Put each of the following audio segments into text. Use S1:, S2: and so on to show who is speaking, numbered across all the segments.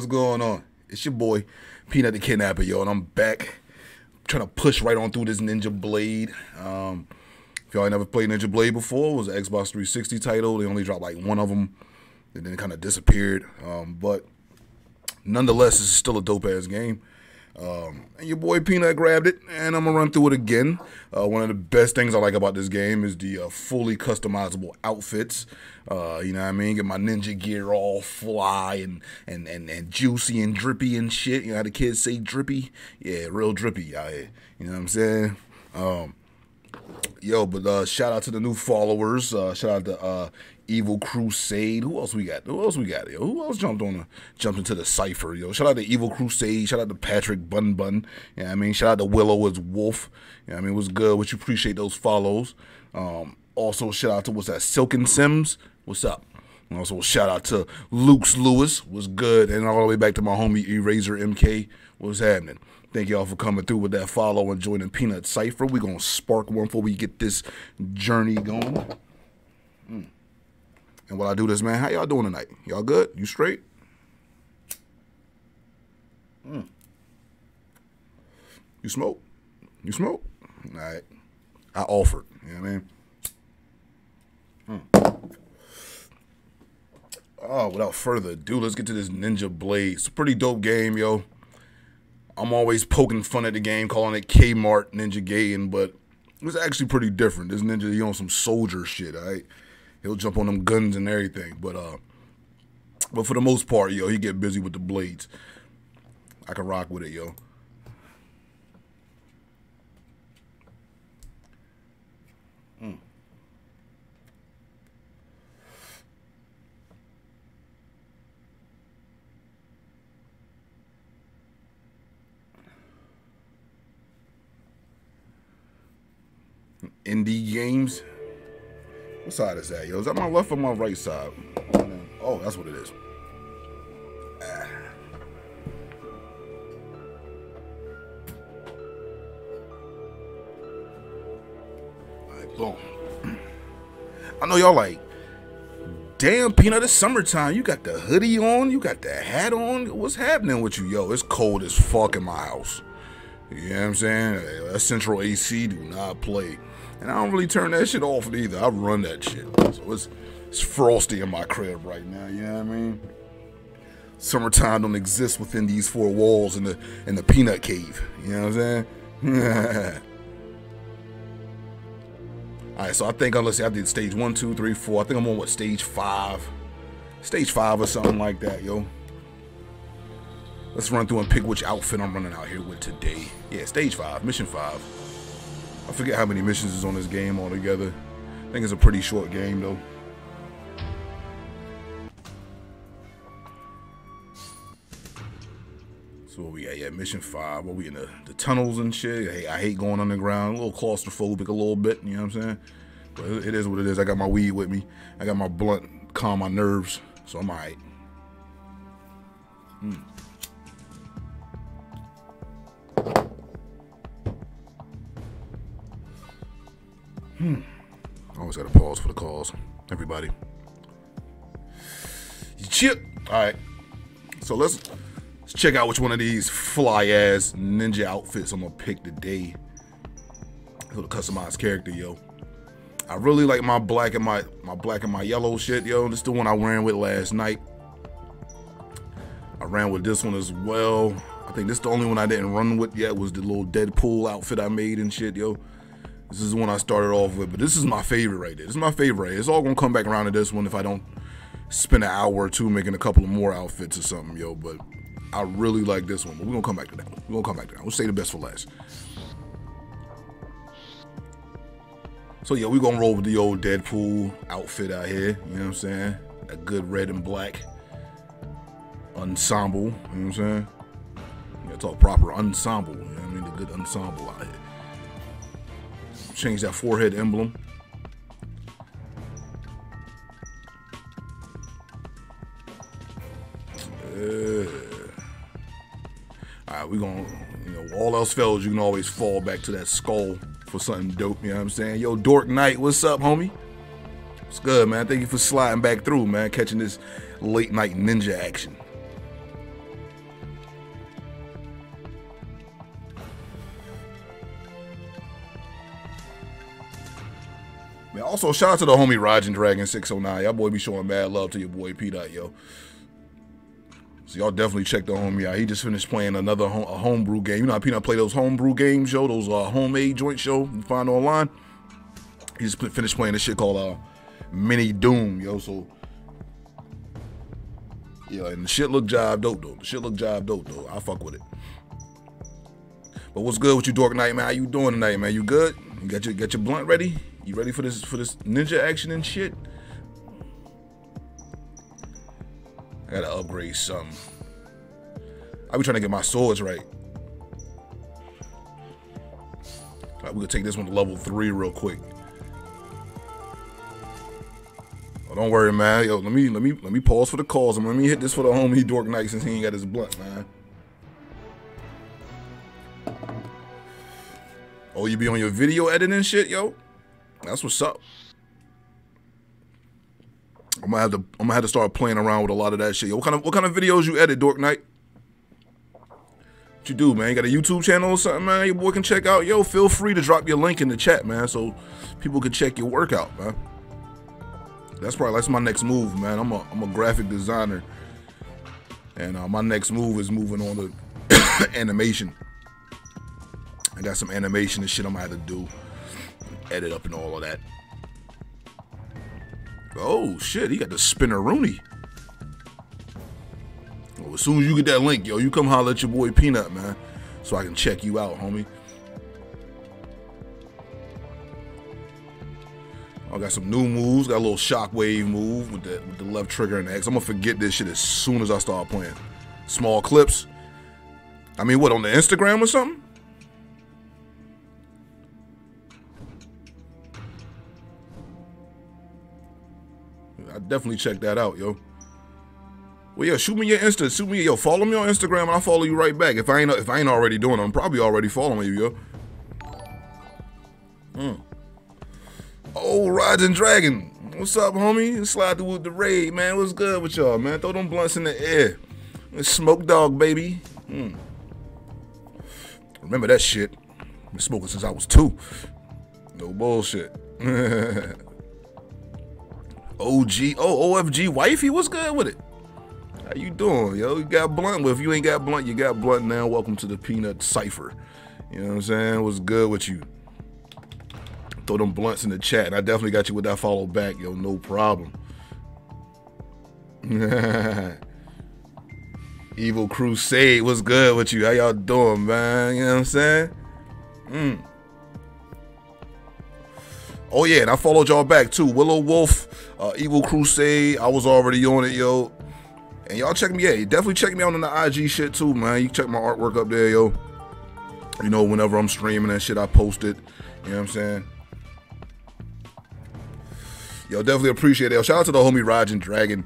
S1: what's going on? It's your boy, Peanut the Kidnapper, yo, and I'm back trying to push right on through this Ninja Blade. Um, if y'all ain't never played Ninja Blade before, it was an Xbox 360 title. They only dropped like one of them, and then it kind of disappeared. Um, but nonetheless, it's still a dope ass game. Um, and your boy Peanut grabbed it, and I'm gonna run through it again. Uh, one of the best things I like about this game is the uh, fully customizable outfits. Uh, you know what I mean? Get my ninja gear all fly and, and, and, and juicy and drippy and shit. You know how the kids say drippy? Yeah, real drippy out. You know what I'm saying? Um, yo, but uh, shout out to the new followers. Uh, shout out to uh, Evil Crusade. Who else we got? Who else we got? Yo, who else jumped on the jumped into the cipher? Yo, shout out to Evil Crusade. Shout out to Patrick Bun Bun. Yeah, I mean, shout out to Willow as Wolf. Yeah, I mean, it was good? What you appreciate those follows. Um, also, shout out to what's that? Silken Sims. What's up? Also, shout out to Luke's Lewis. Was good, and all the way back to my homie Eraser MK. What's happening? Thank y'all for coming through with that follow and joining Peanut Cipher. We're gonna spark one before we get this journey going. And while I do this, man, how y'all doing tonight? Y'all good? You straight? Mm. You smoke? You smoke? All right. I offered. You know what I mean? Mm. Oh, without further ado, let's get to this Ninja Blade. It's a pretty dope game, yo. I'm always poking fun at the game, calling it Kmart Ninja Gaiden, but it's actually pretty different. This ninja, he on some soldier shit, all right? He'll jump on them guns and everything, but uh, but for the most part, yo, he get busy with the blades. I can rock with it, yo. Mm. Indie games. What side is that, yo? Is that my left or my right side? Oh, that's what it is. Ah. Alright, boom. I know y'all like, damn, Peanut, it's summertime. You got the hoodie on, you got the hat on. What's happening with you? Yo, it's cold as fuck in my house. You know what I'm saying? That central AC do not play. And I don't really turn that shit off either. I run that shit. So it's, it's frosty in my crib right now, you know what I mean? Summertime don't exist within these four walls in the in the peanut cave. You know what I'm saying? Alright, so I think see, I did stage one, two, three, four. I think I'm on what stage five. Stage five or something like that, yo. Let's run through and pick which outfit I'm running out here with today. Yeah, stage five, mission five. I forget how many missions is on this game altogether. I think it's a pretty short game though. So what we got? Yeah, mission five. What we in the, the tunnels and shit? I hate, I hate going underground. A little claustrophobic, a little bit. You know what I'm saying? But it, it is what it is. I got my weed with me. I got my blunt, calm my nerves. So I'm alright. Hmm. Hmm. Always gotta pause for the calls. Everybody. Chip. Alright. So let's let's check out which one of these fly ass ninja outfits I'm gonna pick today. For the customized character, yo. I really like my black and my my black and my yellow shit, yo. This is the one I ran with last night. I ran with this one as well. I think this is the only one I didn't run with yet was the little Deadpool outfit I made and shit, yo. This is the one I started off with, but this is my favorite right there. This is my favorite. It's all gonna come back around to this one if I don't spend an hour or two making a couple of more outfits or something, yo. But I really like this one. But we're gonna come back to that one. We're gonna come back to that. We'll say the best for last. So yeah, we're gonna roll with the old Deadpool outfit out here. You know what I'm saying? A good red and black ensemble. You know what I'm saying? Yeah, talk proper ensemble. You know what I mean? The good ensemble out here. Change that forehead emblem. Uh, all right, we're gonna, you know, all else fails, you can always fall back to that skull for something dope. You know what I'm saying? Yo, Dork Knight, what's up, homie? What's good, man? Thank you for sliding back through, man. Catching this late night ninja action. Man, also shout out to the homie Rajan Dragon 609. Y'all boy be showing mad love to your boy P Dot, yo. So y'all definitely check the homie out. He just finished playing another home, a homebrew game. You know how Peanut play those homebrew games, yo? Those uh, homemade joint show you find online. He just finished playing this shit called uh, Mini Doom, yo. So yeah, and the shit look job dope though. The shit look job dope though. I fuck with it. But what's good with you, Dork Knight, man? How you doing tonight, man? You good? You got your got your blunt ready? You ready for this for this ninja action and shit? I gotta upgrade something. I be trying to get my swords right. All right, we gonna take this one to level three real quick. Oh, don't worry, man. Yo, let me let me let me pause for the calls. And let me hit this for the homie Dork Knight since he ain't got his blunt, man. Oh, you be on your video editing shit, yo? That's what's up. I'm gonna have to I'm gonna have to start playing around with a lot of that shit. Yo, what kind of what kind of videos you edit, Dork Knight? What you do, man? You got a YouTube channel or something, man? Your boy can check out. Yo, feel free to drop your link in the chat, man, so people can check your workout, man. That's probably that's my next move, man. I'm a I'm a graphic designer, and uh, my next move is moving on to animation. I got some animation and shit I'm gonna have to do, edit up and all of that. Oh shit, he got the spinner Rooney. Well, as soon as you get that link, yo, you come holler at your boy Peanut, man, so I can check you out, homie. I got some new moves. Got a little shockwave move with the with the left trigger and X. I'm gonna forget this shit as soon as I start playing. Small clips. I mean, what on the Instagram or something? I definitely check that out, yo. Well, yeah, shoot me your Insta. Shoot me, yo, follow me on Instagram, and I'll follow you right back. If I ain't if I ain't already doing it, I'm probably already following you, yo. Hmm. Oh, Riding Dragon. What's up, homie? Slide through with the raid, man. What's good with y'all, man? Throw them blunts in the air. Smoke dog, baby. Hmm. Remember that shit. Been smoking since I was two. No bullshit. OG, oh, OFG wifey, what's good with it? How you doing, yo? You got blunt? Well, if you ain't got blunt, you got blunt now. Welcome to the Peanut Cipher. You know what I'm saying? What's good with you? Throw them blunts in the chat. And I definitely got you with that follow back, yo. No problem. Evil Crusade, what's good with you? How y'all doing, man? You know what I'm saying? Mm. Oh yeah, and I followed y'all back too. Willow Wolf, uh, Evil Crusade. I was already on it, yo. And y'all check me, yeah, definitely check me out on the IG shit too, man. You check my artwork up there, yo. You know, whenever I'm streaming and shit, I post it. You know what I'm saying? Yo, definitely appreciate it. Yo, shout out to the homie Rajan Dragon.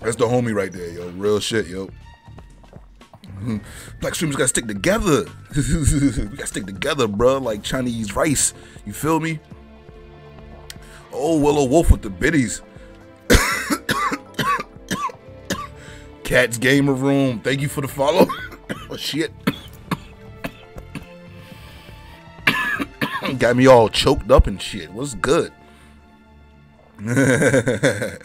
S1: That's the homie right there, yo. Real shit, yo. Black streamers gotta stick together. we gotta stick together, bro. Like Chinese rice. You feel me? Oh, Willow Wolf with the biddies. Cats Gamer Room. Thank you for the follow. oh, shit. Got me all choked up and shit. What's good?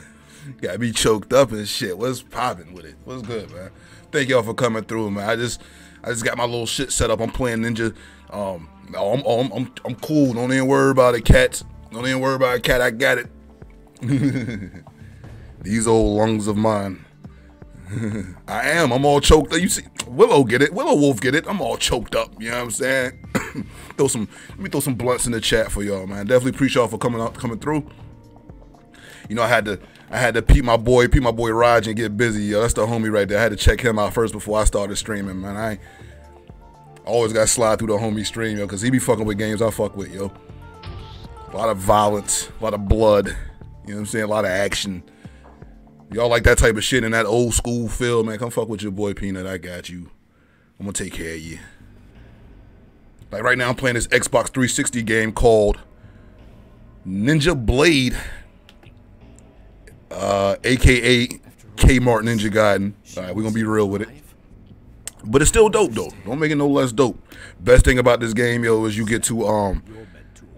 S1: Got me choked up and shit. What's popping with it? What's good, man? Thank y'all for coming through, man. I just, I just got my little shit set up. I'm playing Ninja. Um, I'm, I'm, I'm, I'm cool. Don't even worry about it, cats. Don't even worry about it, cat. I got it. These old lungs of mine. I am. I'm all choked up. You see, Willow get it. Willow Wolf get it. I'm all choked up. You know what I'm saying? throw some. Let me throw some blunts in the chat for y'all, man. Definitely appreciate y'all for coming out, coming through. you know, I had to I had to peep my boy, peep my boy Raj and get busy. Yo, that's the homie right there. I had to check him out first before I started streaming, man. I always got to slide through the homie stream, yo, because he be fucking with games I fuck with, yo. A lot of violence, a lot of blood, you know what I'm saying? A lot of action. Y'all like that type of shit in that old school feel, man. Come fuck with your boy Peanut. I got you. I'm gonna take care of you. Like right now, I'm playing this Xbox 360 game called Ninja Blade, uh, aka Kmart Ninja Gaiden. All right, we're gonna be real with it. But it's still dope though. Don't make it no less dope. Best thing about this game, yo, is you get to um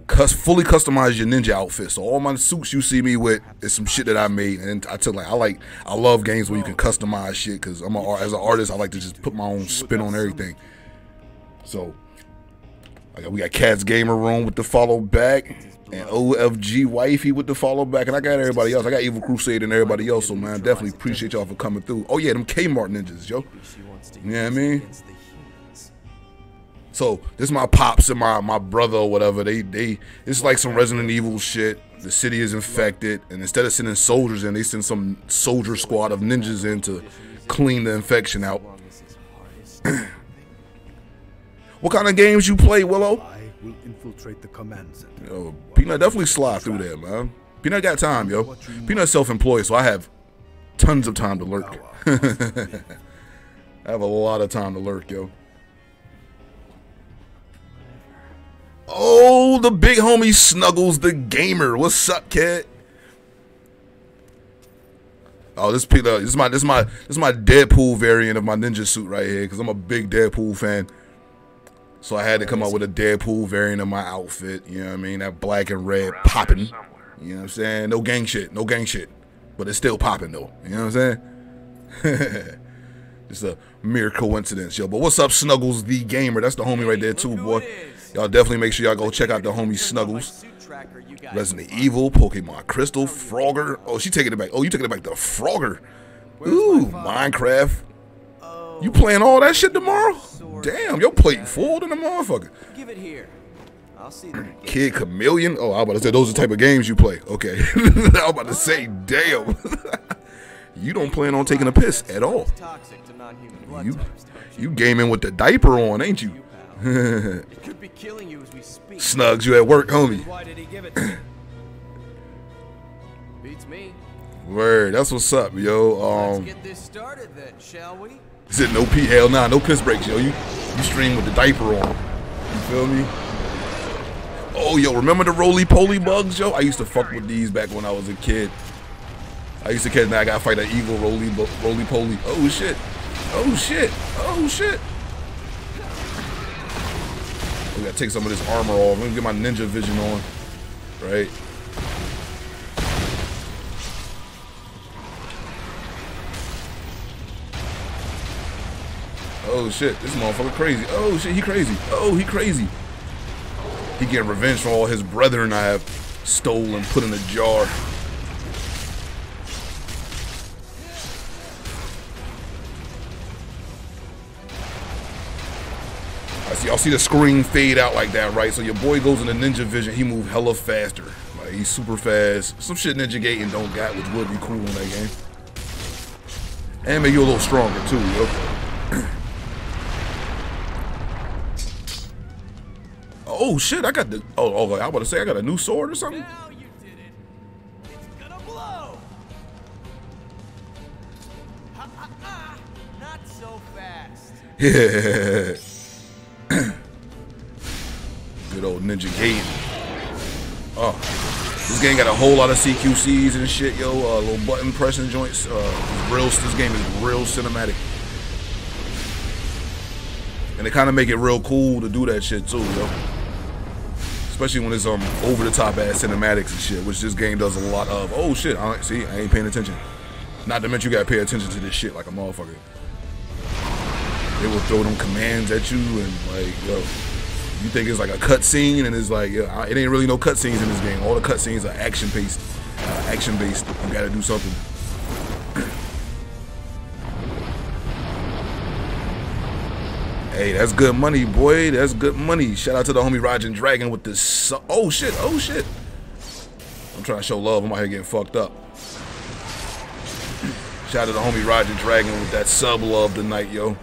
S1: cus- fully customize your ninja outfit. So all my suits you see me with is some shit that I made, and I took like I like I love games where you can customize shit because I'm a, as an artist I like to just put my own spin on everything. So like we got Cat's Gamer Room with the follow back, and OFG Wifey with the follow back, and I got everybody else. I got Evil Crusade and everybody else. So man, definitely appreciate y'all for coming through. Oh yeah, them Kmart ninjas, yo. You know what I mean? So this is my pops and my my brother or whatever. They they it's like some Resident Evil shit. The city is infected, and instead of sending soldiers in, they send some soldier squad of ninjas in to clean the infection out. what kind of games you play, Willow?
S2: I will infiltrate the command center.
S1: Yo, Peanut definitely slide through there, man. Peanut got time, yo. Peanut self-employed, so I have tons of time to lurk. Oh, I have a lot of time to lurk, yo. Oh, the big homie Snuggles the gamer. What's up, kid? Oh, this Peter, this is my this is my this is my Deadpool variant of my ninja suit right here, because I'm a big Deadpool fan. So I had to come up with a Deadpool variant of my outfit. You know what I mean? That black and red popping. You know what I'm saying? No gang shit, no gang shit, but it's still popping though. You know what I'm saying? Just a mere coincidence, yo. But what's up, Snuggles the gamer? That's the homie right there too, boy. Y'all definitely make sure y'all go check out the homie Snuggles. Resident Evil, Pokemon Crystal, Frogger. Oh, she taking it back. Oh, you taking it back to Frogger. Ooh, Minecraft. You playing all that shit tomorrow? Damn, your plate full than a motherfucker.
S3: Give it here. I'll see.
S1: Kid Chameleon. Oh, I was about to say those are the type of games you play. Okay, I was about to say, damn. you don't plan on taking a piss at all. You, you gaming with the diaper on, ain't you?
S3: It could be killing you as we speak.
S1: Snugs, you at work, homie.
S3: Why did he give it? Beats me.
S1: Word, that's what's up, yo.
S3: Let's
S1: Um,
S3: get this started then, shall we?
S1: is it no P? Hell nah, no piss breaks, yo. You you stream with the diaper on. You feel me? Oh, yo, remember the roly poly bugs, yo? I used to fuck with these back when I was a kid. I used to catch. Now I gotta fight an evil roly roly poly. Oh shit! Oh shit! Oh shit! We gotta take some of this armor off. Let me get my ninja vision on. Right. Oh shit, this motherfucker crazy. Oh shit, he crazy. Oh, he crazy. He getting revenge for all his brethren I have stole and put in a jar. Y'all see the screen fade out like that, right? So your boy goes into ninja vision, he move hella faster. Like he's super fast. Some shit Ninja Gaiden don't got, which would be cool in that game. And make you a little stronger too, yo. Oh shit, I got the oh oh I about to say I got a new sword or something.
S3: Now
S1: Good old Ninja Gaiden. Oh, this game got a whole lot of CQCs and shit, yo. Uh, little button pressing joints. Uh, real. This game is real cinematic, and they kind of make it real cool to do that shit too, yo. Especially when it's um over the top ass cinematics and shit, which this game does a lot of. Oh shit! I see, I ain't paying attention. Not to mention you gotta pay attention to this shit like a motherfucker. They will throw them commands at you and like, yo, you think it's like a cutscene and it's like, yeah, it ain't really no cutscenes in this game. All the cutscenes are action based, uh, action based. You gotta do something. Hey, that's good money, boy. That's good money. Shout out to the homie Roger Dragon with this. Oh shit! Oh shit! I'm trying to show love. I'm out here getting fucked up. Shout out to the homie Roger Dragon with that sub love tonight, yo.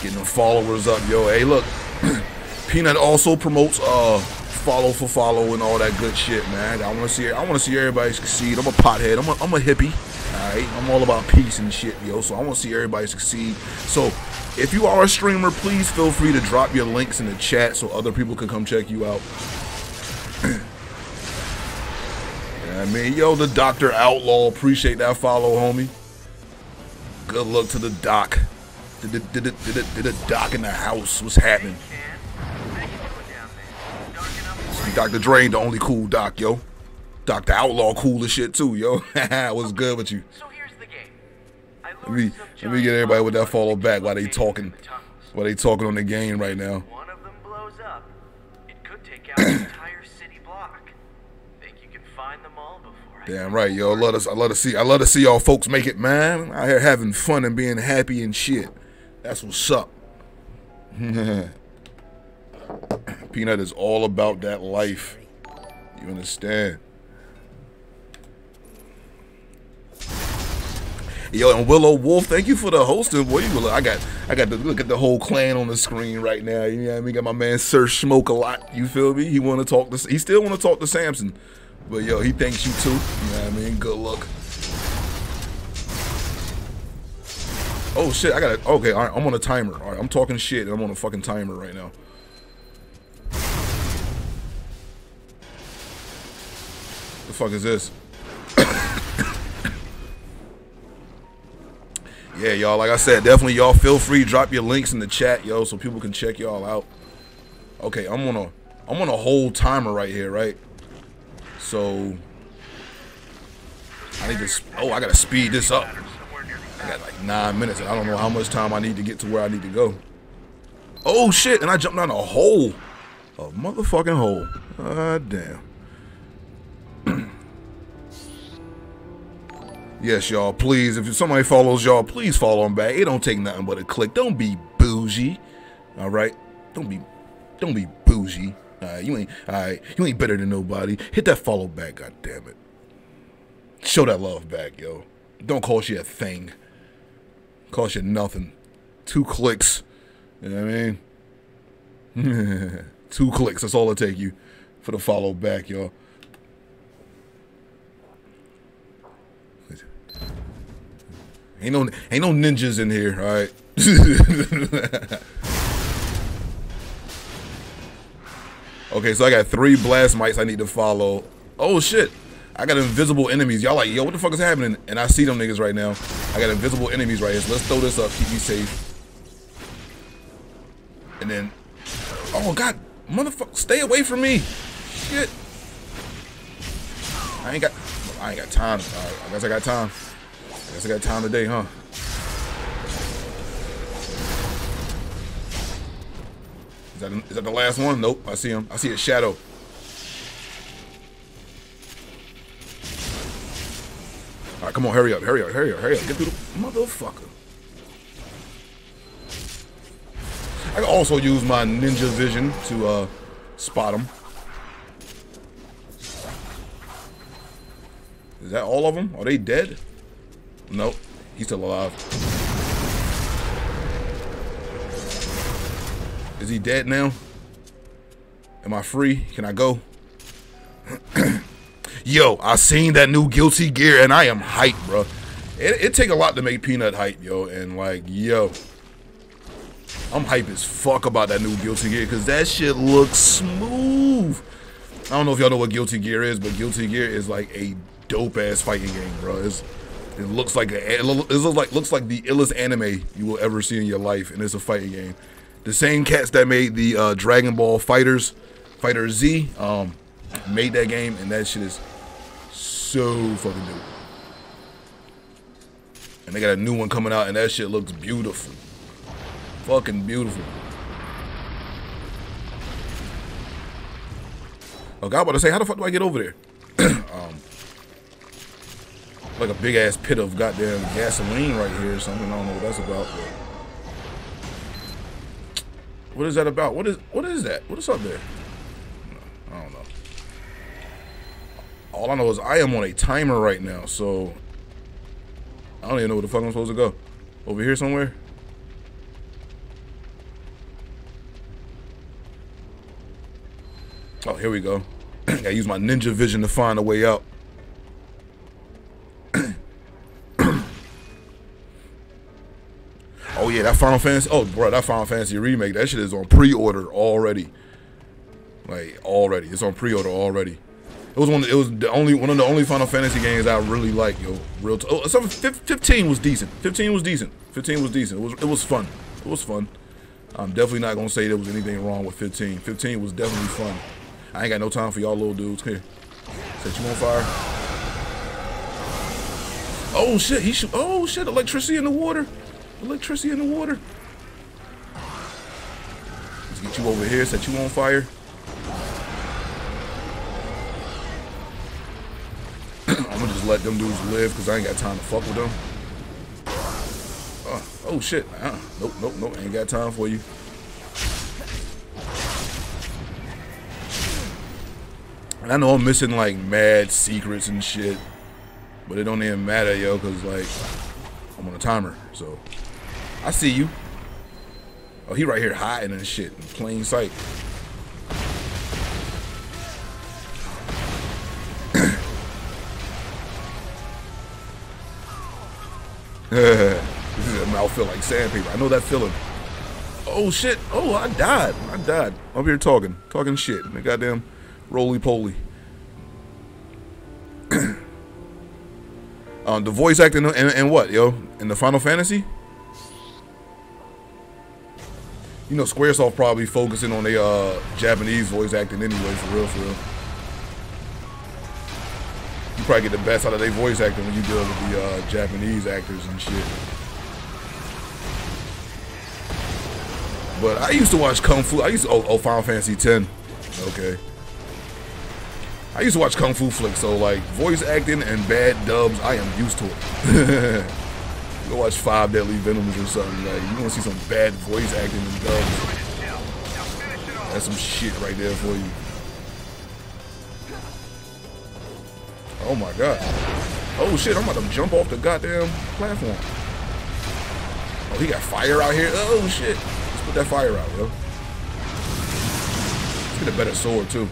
S1: Getting them followers up, yo. Hey, look. Peanut also promotes uh follow for follow and all that good shit, man. I want to see I want to see everybody succeed. I'm a pothead. I'm a, I'm a hippie. All right. I'm all about peace and shit, yo. So I want to see everybody succeed. So if you are a streamer, please feel free to drop your links in the chat so other people can come check you out. I mean, yo, the Doctor Outlaw, appreciate that follow, homie. Good luck to the doc. Did the doc in the house? What's happening? Dr. Drain, the only cool doc, yo. Dr. Outlaw, cool as shit too, yo. What's good with you?
S3: So here's the game.
S1: Let me let me get everybody with that follow back while they talking while they talking on the game right now.
S3: One of them blows up. It could take out the entire city block. Think you can find them all before
S1: Damn right, yo. I love to I love to see I love to see y'all folks make it, man. Out here having fun and being happy and shit. That's what's up. Peanut is all about that life. You understand? Yo, and Willow Wolf, thank you for the hosting, boy. You look, I got, I got to look at the whole clan on the screen right now. You know what I mean? Got my man Sir Smoke a lot. You feel me? He want to talk to, he still want to talk to Samson, but yo, he thanks you too. You know what I mean? Good luck. Oh shit, I got it. Okay, all right, I'm on a timer. All right, I'm talking shit, and I'm on a fucking timer right now. What the fuck is this? yeah, y'all. Like I said, definitely y'all feel free drop your links in the chat, yo, so people can check y'all out. Okay, I'm on a I'm on a whole timer right here, right? So I need to. Oh, I gotta speed this up. I got like nine minutes, and I don't know how much time I need to get to where I need to go. Oh shit! And I jumped down a hole, a motherfucking hole. Ah damn. Yes, y'all. Please, if somebody follows y'all, please follow them back. It don't take nothing but a click. Don't be bougie. All right. Don't be, don't be bougie. You ain't. All right. You ain't better than nobody. Hit that follow back. God damn it. Show that love back, yo. Don't cost you a thing. Cost you nothing. Two clicks. You know what I mean? Two clicks. That's all it take you for the follow back, y'all. Ain't no ain't no ninjas in here, all right. okay, so I got three blast mites I need to follow. Oh shit. I got invisible enemies. Y'all like, yo, what the fuck is happening? And I see them niggas right now. I got invisible enemies right here. So let's throw this up, keep me safe. And then Oh god, motherfucker, stay away from me. Shit. I ain't got I ain't got time. Right, I guess I got time. Guess I got time today, huh? Is that, is that the last one? Nope. I see him. I see a shadow. All right, come on, hurry up, hurry up, hurry up, hurry up. Get through the motherfucker. I can also use my ninja vision to uh, spot him. Is that all of them? Are they dead? Nope. He's still alive. Is he dead now? Am I free? Can I go? yo, I seen that new Guilty Gear and I am hyped, bro. It, it take a lot to make Peanut hype, yo. And like, yo. I'm hype as fuck about that new Guilty Gear because that shit looks smooth. I don't know if y'all know what Guilty Gear is, but Guilty Gear is like a dope ass fighting game, bro. It's, it looks like a, it looks like looks like the illest anime you will ever see in your life, and it's a fighting game. The same cats that made the uh, Dragon Ball Fighters, Fighter Z, um, made that game, and that shit is so fucking dope. And they got a new one coming out, and that shit looks beautiful, fucking beautiful. Oh, God, about to say, how the fuck do I get over there? Like a big ass pit of goddamn gasoline right here or something. I don't know what that's about. What is that about? What is what is that? What is up there? I don't know. All I know is I am on a timer right now, so I don't even know where the fuck I'm supposed to go. Over here somewhere? Oh, here we go. Gotta use my ninja vision to find a way out. Yeah, that Final Fantasy. Oh, bro, that Final Fantasy remake. That shit is on pre-order already. Like already, it's on pre-order already. It was one. It was the only one of the only Final Fantasy games I really like, yo. Real. T- oh, fifteen was decent. Fifteen was decent. Fifteen was decent. It was. It was fun. It was fun. I'm definitely not gonna say there was anything wrong with 15. 15 was definitely fun. I ain't got no time for y'all little dudes. Here, set you on fire. Oh shit! He shoot. Oh shit! Electricity in the water. Electricity in the water. Let's get you over here. Set you on fire. I'm gonna just let them dudes live because I ain't got time to fuck with them. Uh, oh shit. Uh, nope, nope, nope. Ain't got time for you. And I know I'm missing like mad secrets and shit. But it don't even matter, yo, because like I'm on a timer. So I see you. Oh, he right here hiding and shit in plain sight. This is a mouth feel like sandpaper. I know that feeling. Oh shit. Oh, I died. I died. I'm here talking. Talking shit. The goddamn roly poly. um, the voice acting and, what, yo? In the Final Fantasy? You know, Squaresoft probably focusing on the uh, Japanese voice acting anyway, for real, for real. You probably get the best out of their voice acting when you deal with the uh, Japanese actors and shit. But I used to watch Kung Fu. I used to, oh, oh Final Fantasy X. Okay. I used to watch Kung Fu flicks, so like voice acting and bad dubs, I am used to it. Go watch Five Deadly Venoms or something. Like you want to see some bad voice acting and dubs. That's some shit right there for you. Oh my god. Oh shit, I'm about to jump off the goddamn platform. Oh, he got fire out here. Oh shit. Let's put that fire out, yo. Let's get a better sword too.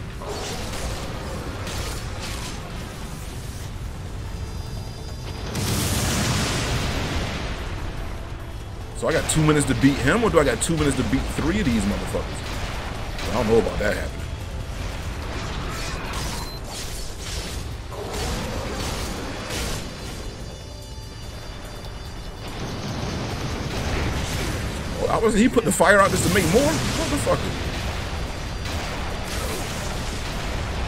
S1: So I got two minutes to beat him, or do I got two minutes to beat three of these motherfuckers? I don't know about that happening. Oh, I was he put the fire out just to make more? Motherfucker.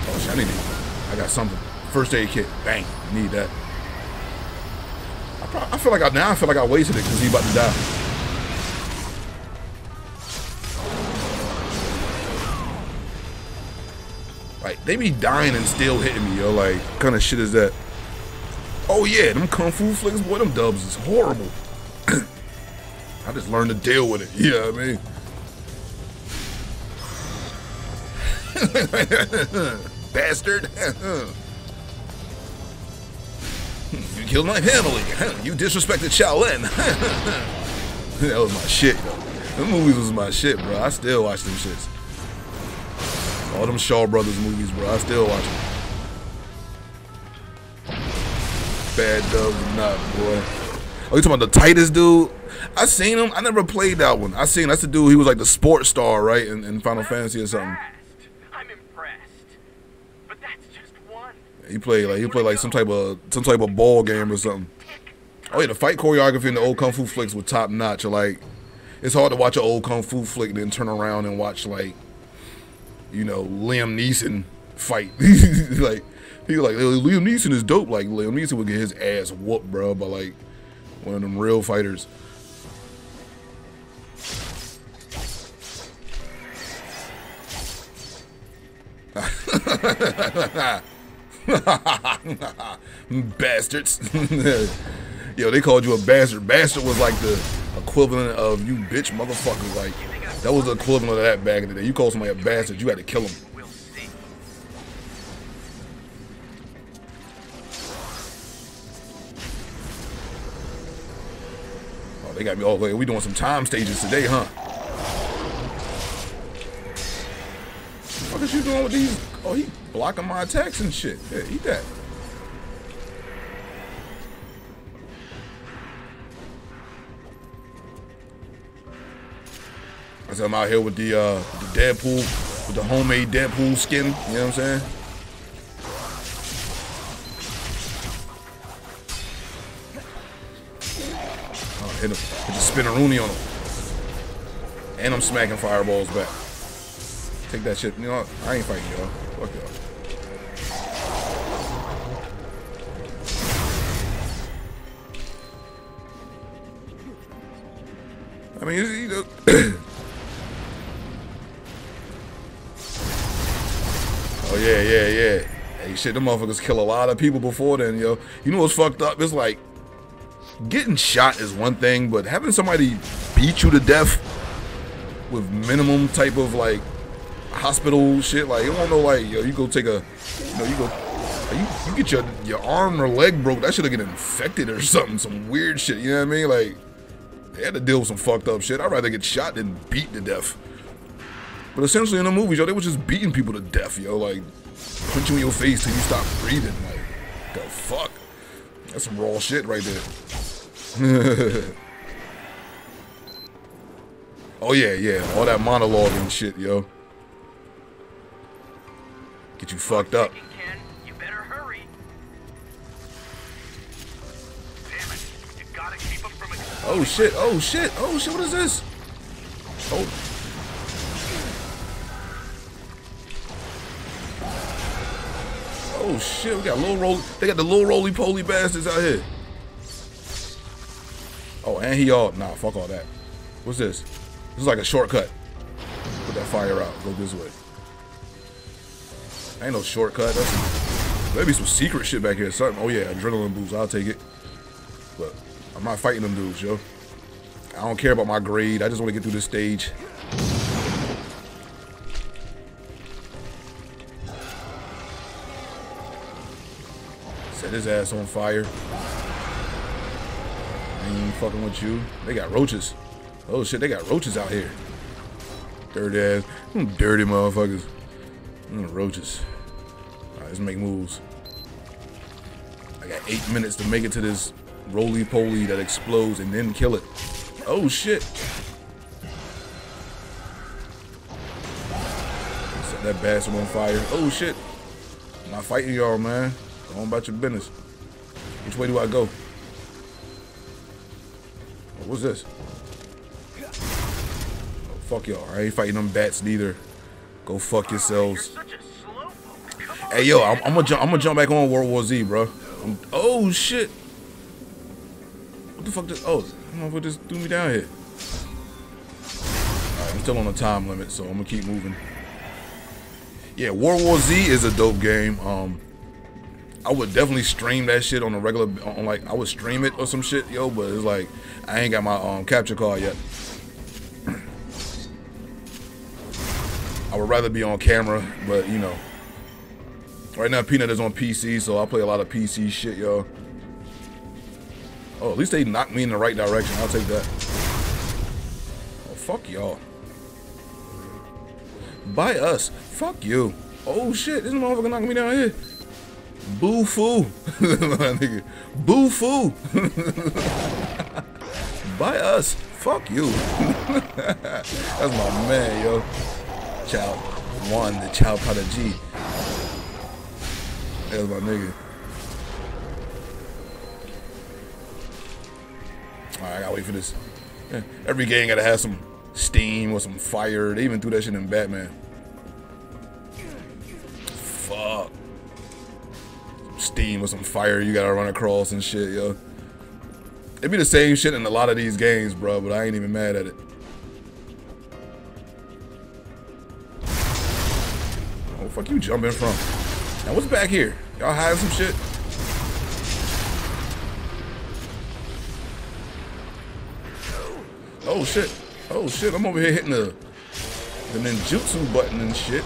S1: Oh shit, I need it. I got something. First aid kit. Bang. Need that. I, I feel like I now I feel like I wasted it because he about to die. They be dying and still hitting me, yo. Like, kind of shit is that? Oh, yeah, them Kung Fu flicks, boy, them dubs is horrible. I just learned to deal with it. You know what I mean? Bastard. you killed my family. You disrespected Shaolin. that was my shit, yo. Them movies was my shit, bro. I still watch them shits. All them Shaw Brothers movies, bro. I still watch them. Bad dubs or not, boy. Oh, you talking about the Tidus dude? I seen him. I never played that one. I seen that's the dude. He was like the sports star, right, in, in Final Fantasy or something.
S3: I'm impressed, but that's just one.
S1: He played like he played like some type of some type of ball game or something. Oh yeah, the fight choreography in the old kung fu flicks was top notch. Like, it's hard to watch an old kung fu flick and then turn around and watch like you know, Liam Neeson fight. like he like Liam Neeson is dope. Like Liam Neeson would get his ass whooped, bro, by like one of them real fighters. Bastards. Yo, they called you a bastard. Bastard was like the equivalent of you bitch motherfucker. Like that was the equivalent of that back in the day. You call somebody a bastard, you had to kill him. Oh, they got me all the way. We doing some time stages today, huh? What you doing with these? Oh, he blocking my attacks and shit. Yeah, eat that. I'm out here with the uh, the Deadpool, with the homemade Deadpool skin. You know what I'm saying? Oh, hit him. Hit the spinneroonie on him. And I'm smacking fireballs back. Take that shit. You know what? I ain't fighting y'all. Fuck y'all. I mean, you know. oh yeah, yeah, yeah. Hey, shit, them motherfuckers kill a lot of people before then, yo. You know what's fucked up? It's like getting shot is one thing, but having somebody beat you to death with minimum type of like hospital shit, like you don't know, like yo, you go take a, you know, you go, you, you get your your arm or leg broke, that should have get infected or something, some weird shit. You know what I mean? Like they had to deal with some fucked up shit. I'd rather get shot than beat to death. But essentially in the movies, yo, they were just beating people to death, yo, like punch you in your face till you stop breathing. Like, the fuck? That's some raw shit right there. oh yeah, yeah, all that monologue and shit, yo. Get you fucked up.
S3: You better hurry. Damn it! You gotta keep him from
S1: Oh shit, oh shit, oh shit, what is this? Oh. Oh shit, we got little roll they got the little roly poly bastards out here. Oh, and he all nah, fuck all that. What's this? This is like a shortcut. Put that fire out, go this way. Ain't no shortcut. That's maybe some secret shit back here. Something. Oh yeah, adrenaline boost. I'll take it. But I'm not fighting them dudes, yo. I don't care about my grade. I just want to get through this stage. Set his ass on fire. Ain't fucking with you. They got roaches. Oh shit, they got roaches out here. Dirty ass. Them dirty motherfuckers. Mm, roaches. Alright, let's make moves. I got eight minutes to make it to this roly poly that explodes and then kill it. Oh shit. Set that bastard on fire. Oh shit. I'm not fighting y'all, man. Go on about your business. Which way do I go? Oh, what's this? Oh, fuck y'all. I ain't fighting them bats neither. Go fuck yourselves. Hey yo, I'm, I'm gonna jump. I'm gonna jump back on World War Z, bro. I'm- oh shit! What the fuck? Oh, don't know what just threw me down here. Alright, I'm still on a time limit, so I'm gonna keep moving. Yeah, World War Z is a dope game. Um, I would definitely stream that shit on a regular, on like I would stream it or some shit, yo. But it's like I ain't got my um capture card yet. I would rather be on camera, but you know. Right now, Peanut is on PC, so I play a lot of PC shit, yo. Oh, at least they knocked me in the right direction. I'll take that. Oh, fuck y'all. By us. Fuck you. Oh, shit. This motherfucker knocking me down here. Boo foo. Boo foo. By us. Fuck you. That's my man, yo. Child one, the child prodigy. That's my nigga. Alright, I gotta wait for this. Yeah, Every game gotta have some steam or some fire. They even threw that shit in Batman. Fuck. Steam or some fire you gotta run across and shit, yo. It'd be the same shit in a lot of these games, bro, but I ain't even mad at it. Oh, fuck you jumping from? Now, what's back here? Y'all hiding some shit? Oh, shit. Oh, shit. I'm over here hitting the, the ninjutsu button and shit.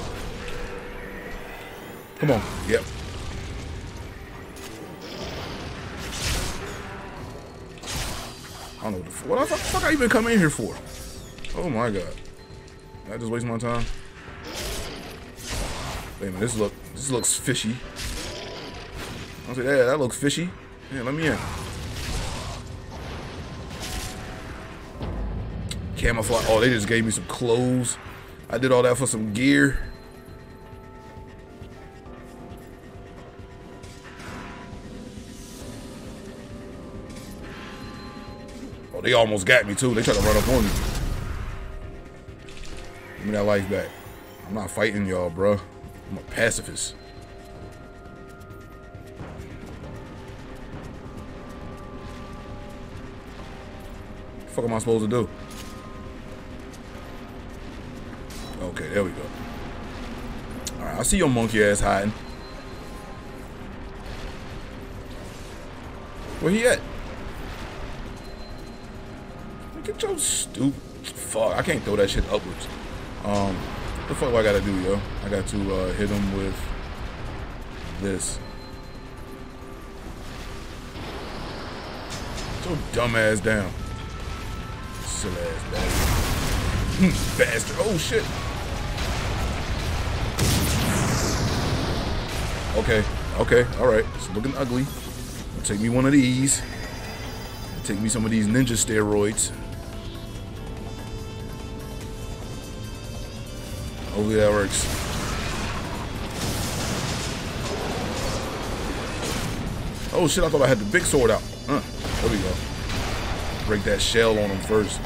S1: Come on. Yep. Don't know what the, f- what the fuck I even come in here for. Oh my god. Did I just waste my time? Wait a minute, this look this looks fishy. I was like, yeah, that looks fishy. Yeah, let me in. Camouflage. Oh, they just gave me some clothes. I did all that for some gear. They almost got me too. They tried to run up on me. Give me that life back. I'm not fighting y'all, bro. I'm a pacifist. The fuck am I supposed to do? Okay, there we go. Alright, I see your monkey ass hiding. Where he at? At your stupid fuck. I can't throw that shit upwards. Um, what the fuck do I gotta do, yo? I got to uh, hit him with this. So dumb ass down. Silly ass bastard. bastard. Oh shit. Okay. Okay. All right. It's looking ugly. Take me one of these. Take me some of these ninja steroids. Hopefully that works. Oh shit, I thought I had the big sword out. There we go. Break that shell on him first.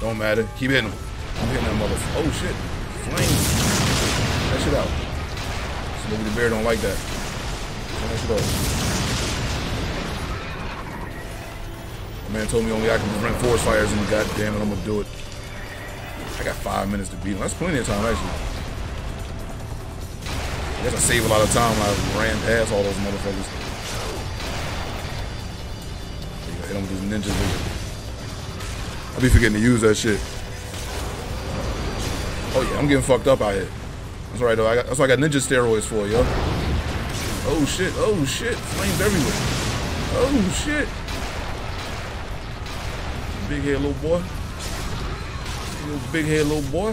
S1: Don't matter. Keep hitting him. Keep hitting that motherfucker. Oh shit. Flames. That shit out. Smokey the Bear don't like that. My man told me only I can prevent forest fires and god damn it, I'm gonna do it. I got five minutes to beat him. That's plenty of time actually. I guess I save a lot of time when I ran past all those motherfuckers. Hit them with this ninja vision. I be forgetting to use that shit. Oh yeah, I'm getting fucked up out here. That's right though. I got, that's what I got ninja steroids for, yo. Oh shit! Oh shit! Flames everywhere. Oh shit! Big head little boy. Little big head little boy.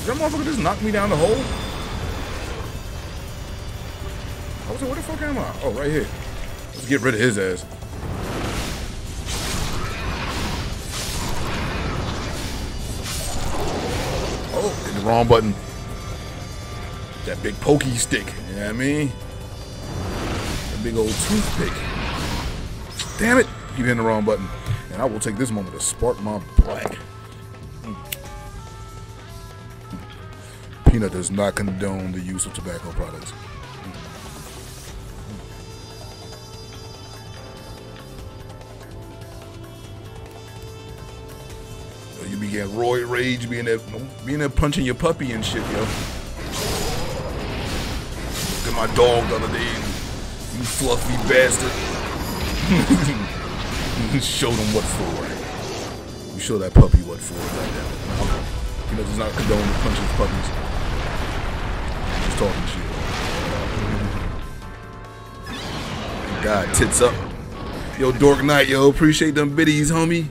S1: Did that motherfucker just knock me down the hole? I was like, where the fuck am I? Oh, right here. Let's get rid of his ass. The wrong button. That big pokey stick. You know what I mean? That big old toothpick. Damn it. You hit the wrong button. And I will take this moment to spark my black. Hmm. Peanut does not condone the use of tobacco products. Roid rage, being there, being there punching your puppy and shit, yo. Look at my dog the other day, you fluffy bastard. show them what for. You show that puppy what for, goddamn. You know, does not condone the punching puppies. Just talking shit. God, tits up. Yo, Dork Knight, yo, appreciate them biddies, homie.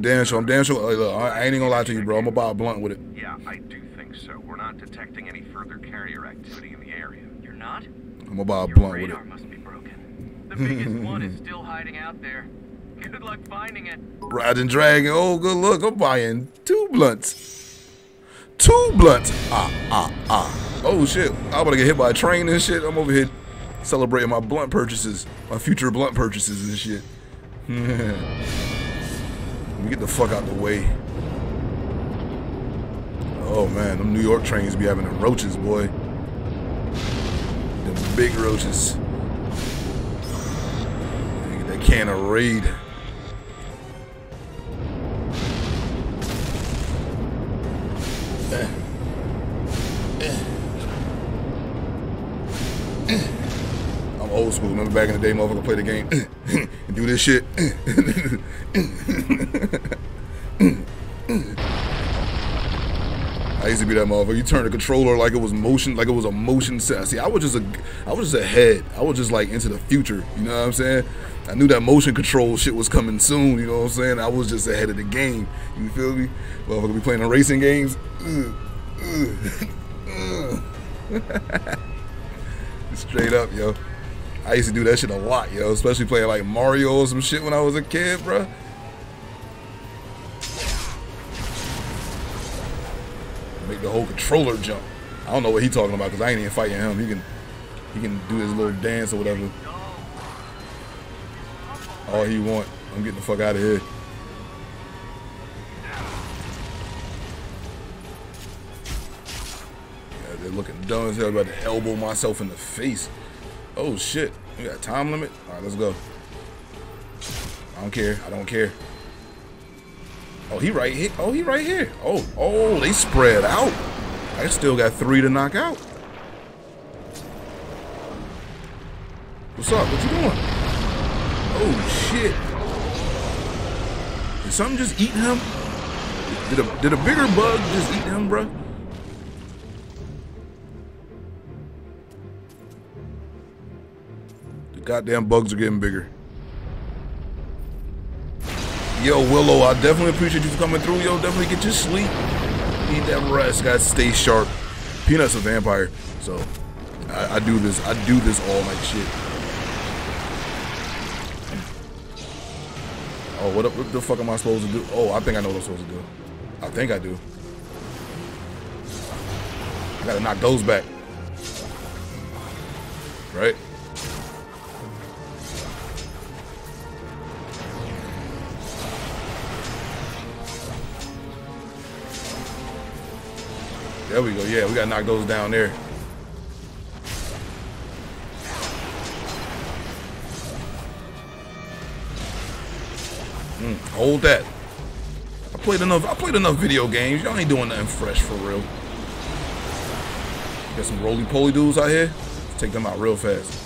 S1: Boy, damn sure. I'm damn sure. Like, look, I ain't even gonna lie to you, bro. I'm gonna buy a blunt with it.
S4: Yeah, I do think so. We're not detecting any further carrier activity in the area.
S3: you're not?
S1: I'm gonna buy a
S3: Your
S1: blunt with it.
S3: radar must be broken. The biggest one is still hiding out there. Good luck finding it.
S1: Riding Dragon. Oh, good look. I'm buying two blunts. Two blunts. Ah, ah, ah. Oh, shit. I'm about to get hit by a train and shit. I'm over here celebrating my blunt purchases, my future blunt purchases and shit. Let me get the fuck out the way. Oh, man. Them New York trains be having the roaches, boy. Them big roaches. Get that can of Raid. Eh. Old school. Remember back in the day, motherfucker play the game and do this shit. I used to be that motherfucker. You turn the controller like it was motion, like it was a motion set. See, I was just a, I was just ahead. I was just like into the future. You know what I'm saying? I knew that motion control shit was coming soon. You know what I'm saying? I was just ahead of the game. You feel me? Motherfucker be playing the racing games. Straight up, yo. I used to do that shit a lot, yo. Especially playing like Mario or some shit when I was a kid, bro. Make the whole controller jump. I don't know what he talking about because I ain't even fighting him. He can, he can do his little dance or whatever. All he want. I'm getting the fuck out of here. Yeah, they're looking dumb as hell. About to elbow myself in the face. Oh shit. We got time limit? Alright, let's go. I don't care. I don't care. Oh, he right here. Oh, he right here. Oh, oh, they spread out. I still got three to knock out. What's up? What you doing? Oh shit. Did something just eat him? Did a did a bigger bug just eat him, bruh? Goddamn bugs are getting bigger. Yo, Willow, I definitely appreciate you for coming through. Yo, definitely get your sleep. Need that rest. Gotta stay sharp. Peanut's a vampire, so I, I do this. I do this all night shit. Oh, what, what the fuck am I supposed to do? Oh, I think I know what I'm supposed to do. I think I do. I gotta knock those back. Right? There we go. Yeah, we gotta knock those down there. Mm, hold that. I played enough. I played enough video games. Y'all ain't doing nothing fresh for real. Got some roly poly dudes out here. Let's take them out real fast.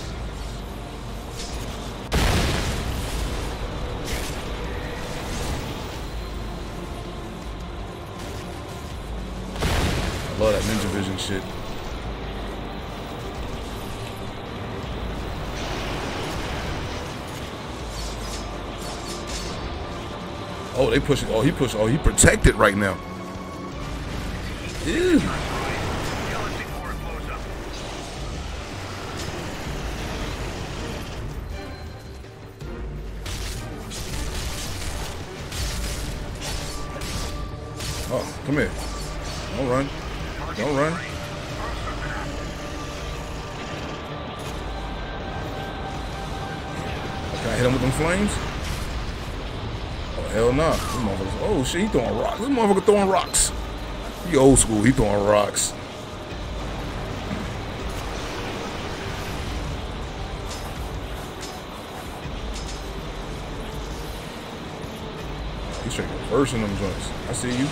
S1: Vision shit. Oh, they pushing. Oh, he pushed. Oh, he protected right now. Ew. Oh, come here. Flames? Oh, hell no. Nah. Oh, shit, he throwing rocks. This motherfucker throwing rocks. He old school. He throwing rocks. He's straight reversing them joints. I see you.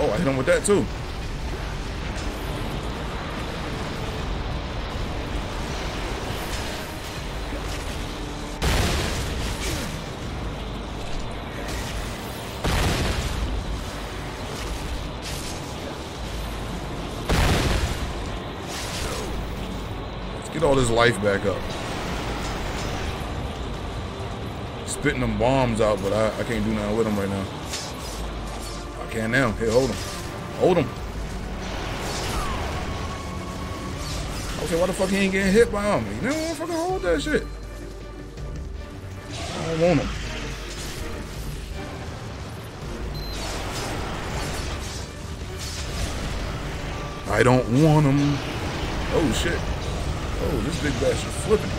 S1: Oh, I hit him with that too. This life back up. Spitting them bombs out, but I, I can't do nothing with them right now. I can't now. Here, hold him. Hold him. I was like, why the fuck he ain't getting hit by him? You don't fucking hold that shit. I don't want him. I don't want him. Oh shit. Oh, this big bastard flipping.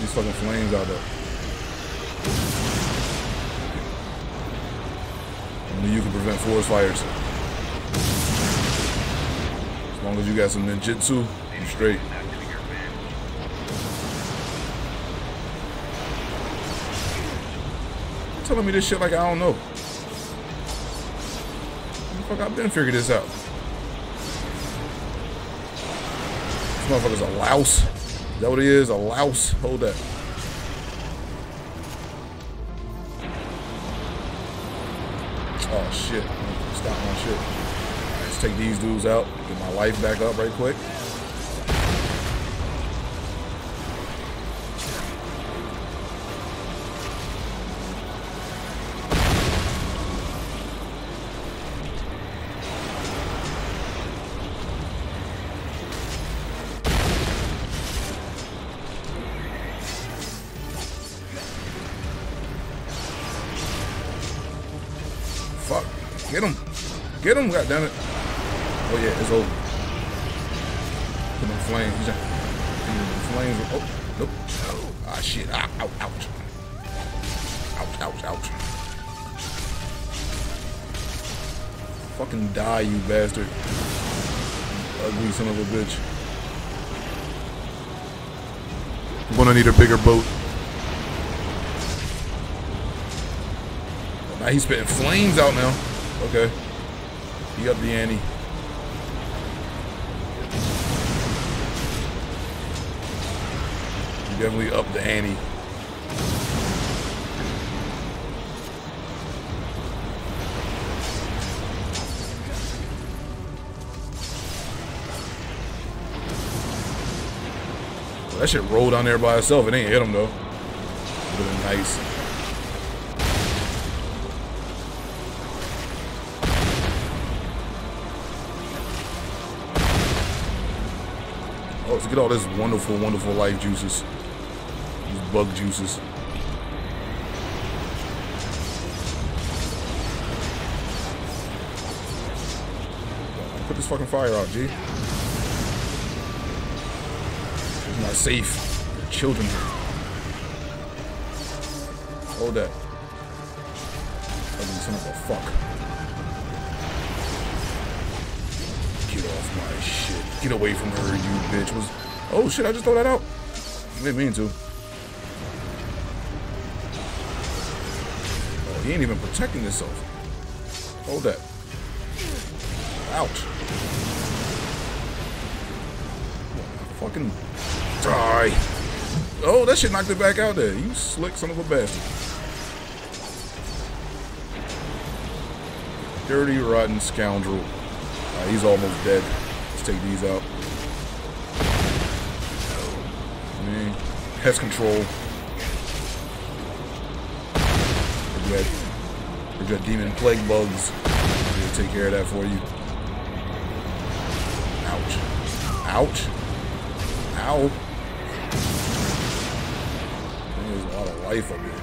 S1: These fucking flames out there. Only you can prevent forest fires. As long as you got some ninjutsu, you straight.
S4: That to your advantage.
S1: You telling me this shit like I don't know. Fuck, I've been figured this out. This motherfucker's a louse. Is that what he is? A louse? Hold that. Oh shit. Stop my shit. Let's take these dudes out. Get my life back up right quick. Him, goddammit. Oh yeah, it's over. Put them flames. Just- them flames. Oh, nope. Ah shit. Ah, ouch, ouch. Ouch, ouch, ouch. Fucking die, you bastard. Ugly son of a bitch. I'm gonna need a bigger boat. Now he's spitting flames out now. Okay. He up the ante. He definitely up the. Well, that shit rolled down there by itself. It ain't hit him though. Nice. Get all this wonderful, wonderful life juices. These bug juices. Put this fucking fire out, G. It's not safe. Children. Hold that. Of a fuck. Get off my shit. Get away from her, you bitch. Was oh shit, I just throw that out. I didn't mean to. Oh, he ain't even protecting himself. Hold that. Ouch. Fucking die. Oh, that shit knocked it back out there. You slick son of a bastard. Dirty, rotten scoundrel. Uh, he's almost dead. Let's take these out. Me. Pest control. We got, we got demon plague bugs. We'll take care of that for you. Ouch. Ouch. Ow. There's a lot of life up here.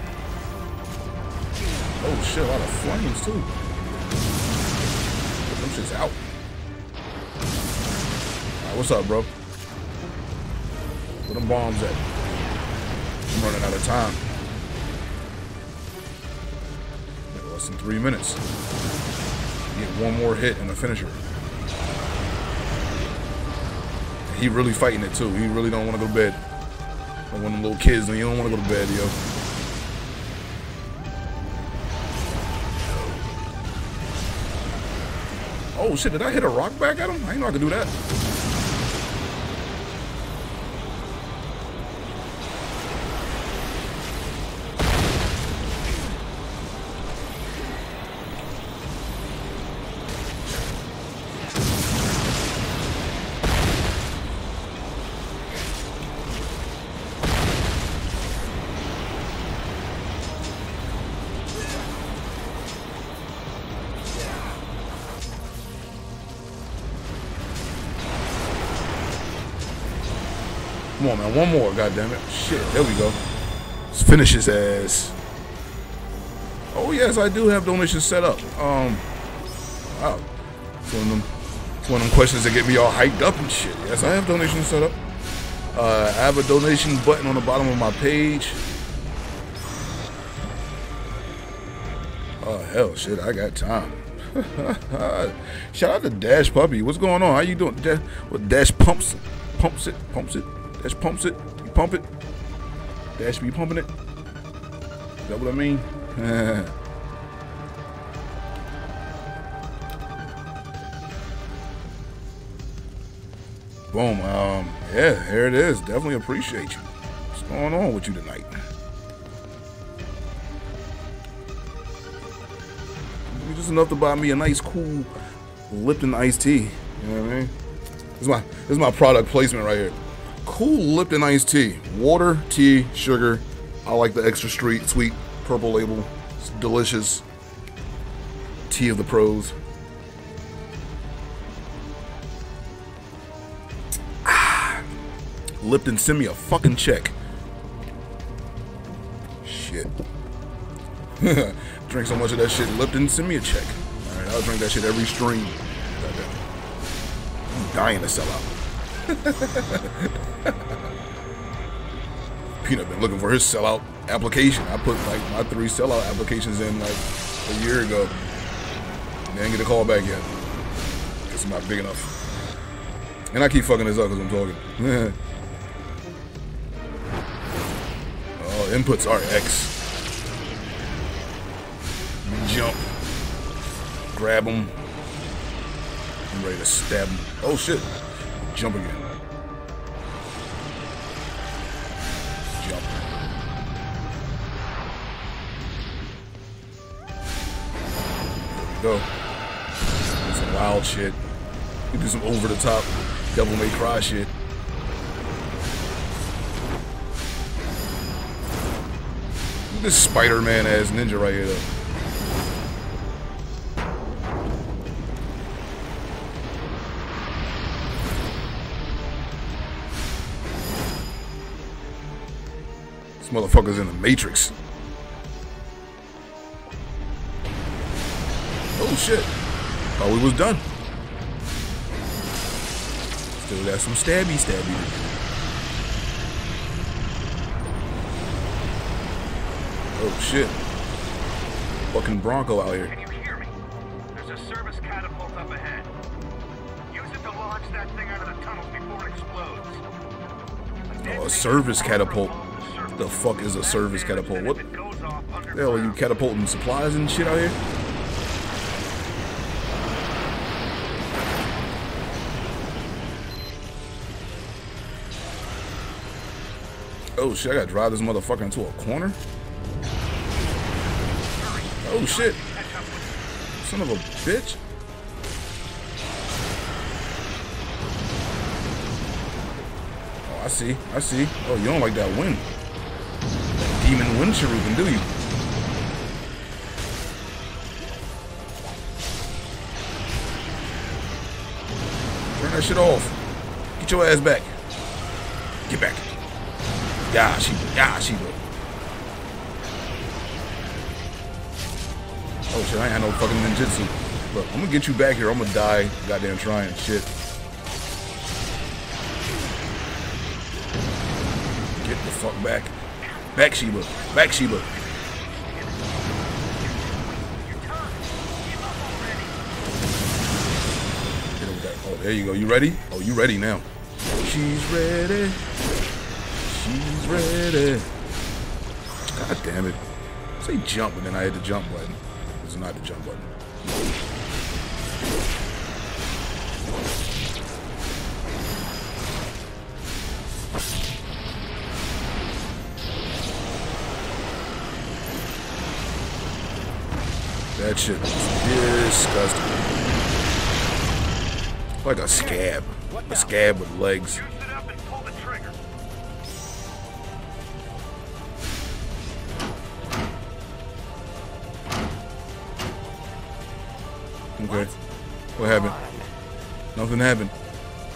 S1: Oh shit, a lot of flames too. Them shits out. What's up, bro? Where them bombs at? I'm running out of time. Less than three minutes. Get one more hit and a finisher. He really fighting it too. He really don't want to go to bed. Like one of them little kids, and you don't want to go to bed, yo. Oh shit, did I hit a rock back at him? I didn't know I could do that. On, man. One more, goddammit. Shit, there we go. Let's finish his ass. Oh, yes, I do have donations set up. Um, wow. It's one of them, it's one of them questions that get me all hyped up and shit. Yes, I have donations set up. Uh, I have a donation button on the bottom of my page. Oh, hell, shit, I got time. Shout out to Dash Puppy. What's going on? How you doing? Dash, what Dash pumps pumps it, pumps it. Dash pumps it. You pump it. Dash be pumping it. Is that what I mean? Boom. Um, yeah, here it is. Definitely appreciate you. What's going on with you tonight? Just enough to buy me a nice, cool Lipton iced tea. You know what I mean? This is my this is my product placement right here. Cool Lipton iced tea. Water, tea, sugar. I like the extra sweet, sweet purple label. It's delicious. Tea of the pros. Ah. Lipton, send me a fucking check. Shit. drink so much of that shit. Lipton, send me a check. Alright, I'll drink that shit every stream. I'm dying to sell out. Peanut been looking for his sellout application. I put like my three sellout applications in like a year ago. Didn't get a call back yet. Guess I'm not big enough. And I keep fucking this up because I'm talking. oh, inputs are X. Jump. Grab him. I'm ready to stab him. Oh shit. Jump again. Jump. There we go. Do some wild shit. We do some over the top devil may cry shit. This Spider-Man ass ninja right here though. This motherfucker's in the Matrix. Oh shit. Thought we was done. Still got some stabby stabby. Oh shit. Fucking Bronco out here.
S4: Can you hear me? There's a service catapult up ahead. Use it to launch that thing out of the tunnels before it explodes.
S1: Oh, a service catapult. The fuck is a service catapult? What the hell are you catapulting supplies and shit out here? Oh shit, I gotta drive this motherfucker into a corner? Oh shit. Son of a bitch. Oh, I see. I see. Oh, you don't like that wind. Demon wind do you? Turn that shit off. Get your ass back. Get back. Yeah, she, yeah, she will. Oh shit, I ain't had no fucking ninjutsu. Look, I'm gonna get you back here. I'm gonna die goddamn trying shit. Get the fuck back. Back Sheba. Back Sheba. Hit him with that. Oh, there you go. You ready? Oh, you ready now. She's ready. She's ready. God damn it. Say jump, and then I hit the jump button. It's not the jump button. That shit was disgusting. Like a scab. A scab with legs.
S4: Use it up and pull the trigger.
S1: Okay. What happened? Nothing happened.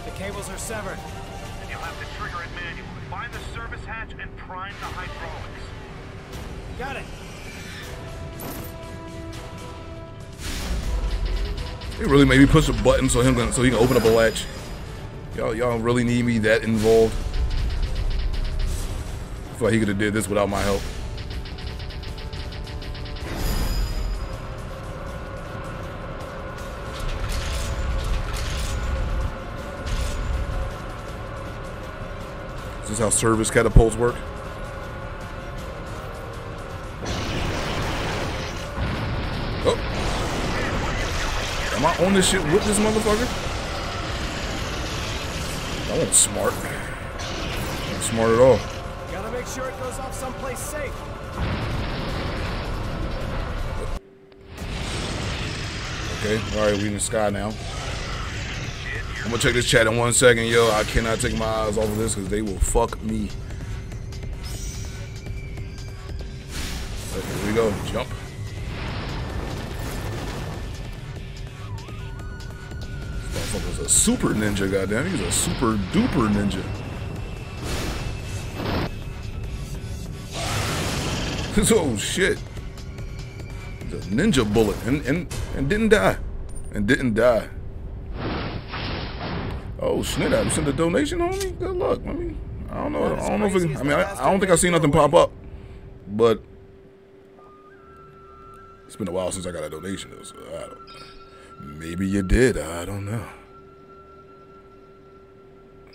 S2: The cables are severed.
S4: And you'll have to trigger it manually. Find the service hatch and prime the hydraulics.
S2: Got it.
S1: They really made me push a button so him so he can open up a latch. Y'all y'all really need me that involved. I feel like he could have did this without my help. Is this how service catapults work? On this shit with this motherfucker? That wasn't smart. Not smart at all.
S2: Gotta make sure it goes off someplace safe.
S1: Okay, alright, we in the sky now. I'm gonna check this chat in one second, yo. I cannot take my eyes off of this because they will fuck me. Super ninja, goddamn. He's a super duper ninja. oh shit. The ninja bullet and, and, and didn't die. And didn't die. Oh snit! I sent a donation on me. Good luck. I mean, I don't know. I don't know if it, I mean, I, I don't think I seen nothing pop up, but it's been a while since I got a donation. Though, so I don't, maybe you did. I don't know.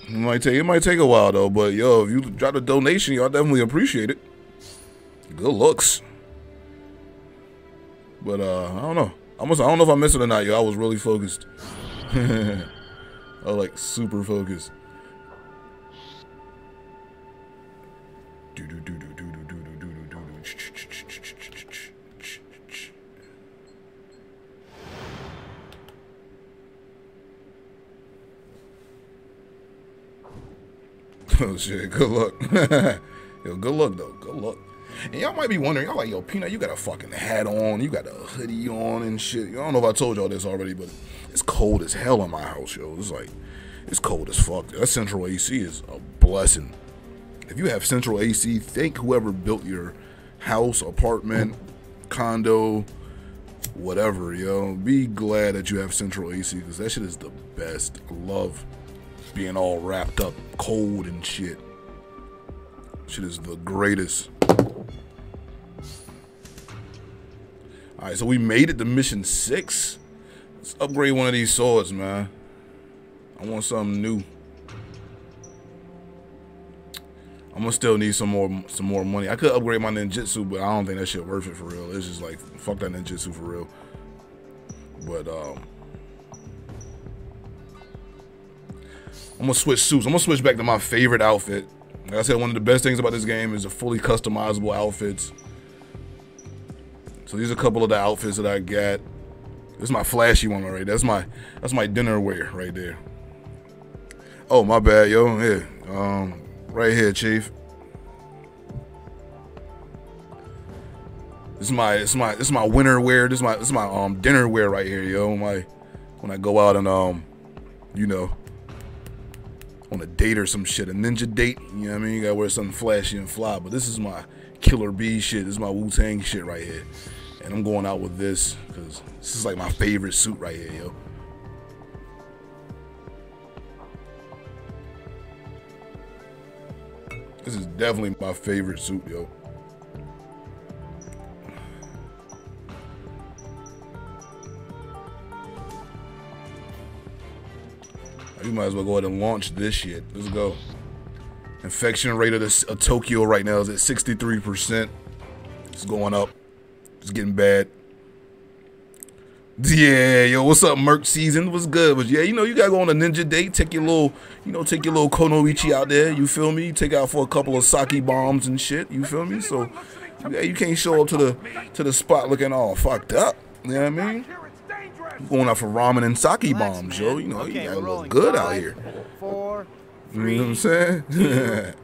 S1: It might take it might take a while though, but yo, if you drop a donation, y'all definitely appreciate it. Good looks. But uh, I don't know. I must. I don't know if I missed it or not, yo. I was really focused. I was like super focused. Oh shit, good luck. yo, good luck though. Good luck. And y'all might be wondering, y'all like, yo, Peanut, you got a fucking hat on, you got a hoodie on and shit. I don't know if I told y'all this already, but it's cold as hell in my house, yo. It's like, it's cold as fuck. That central AC is a blessing. If you have central AC, thank whoever built your house, apartment, condo, whatever, yo. Be glad that you have central AC because that shit is the best. Love being all wrapped up, cold and shit. Shit is the greatest. Alright, so we made it to mission six. Let's upgrade one of these swords, man. I want something new. I'm gonna still need some more some more money. I could upgrade my ninjutsu, but I don't think that shit worth it for real. It's just like fuck that ninjutsu for real. But um I'm gonna switch suits. I'm gonna switch back to my favorite outfit. Like I said, one of the best things about this game is the fully customizable outfits. So these are a couple of the outfits that I got. This is my flashy one right. That's my that's my dinner wear right there. Oh my bad, yo. Here, um, right here, chief. This is my this is my this is my winter wear. This is my this is my um dinner wear right here, yo. My when I go out and um, you know, on a date or some shit, a ninja date. You know what I mean? You gotta wear something flashy and fly. But this is my Killer B shit. This is my Wu Tang shit right here. And I'm going out with this because this is like my favorite suit right here, yo. This is definitely my favorite suit, yo. You might as well go ahead and launch this shit. Let's go. Infection rate of, this, of Tokyo right now is at 63%. It's going up. It's getting bad. Yeah, yo, what's up, Merc season? What's good? But yeah, you know, you gotta go on a ninja date, take your little, you know, take your little Kunoichi out there, you feel me? Take out for a couple of sake bombs and shit, you feel me? So yeah, you can't show up to the to the spot looking all fucked up. You know what I mean? Going out for ramen and sake
S2: Relax,
S1: bombs,
S2: man.
S1: yo. You know,
S2: Okay,
S1: you gotta look good out here.
S2: Four,
S1: You know what I'm saying?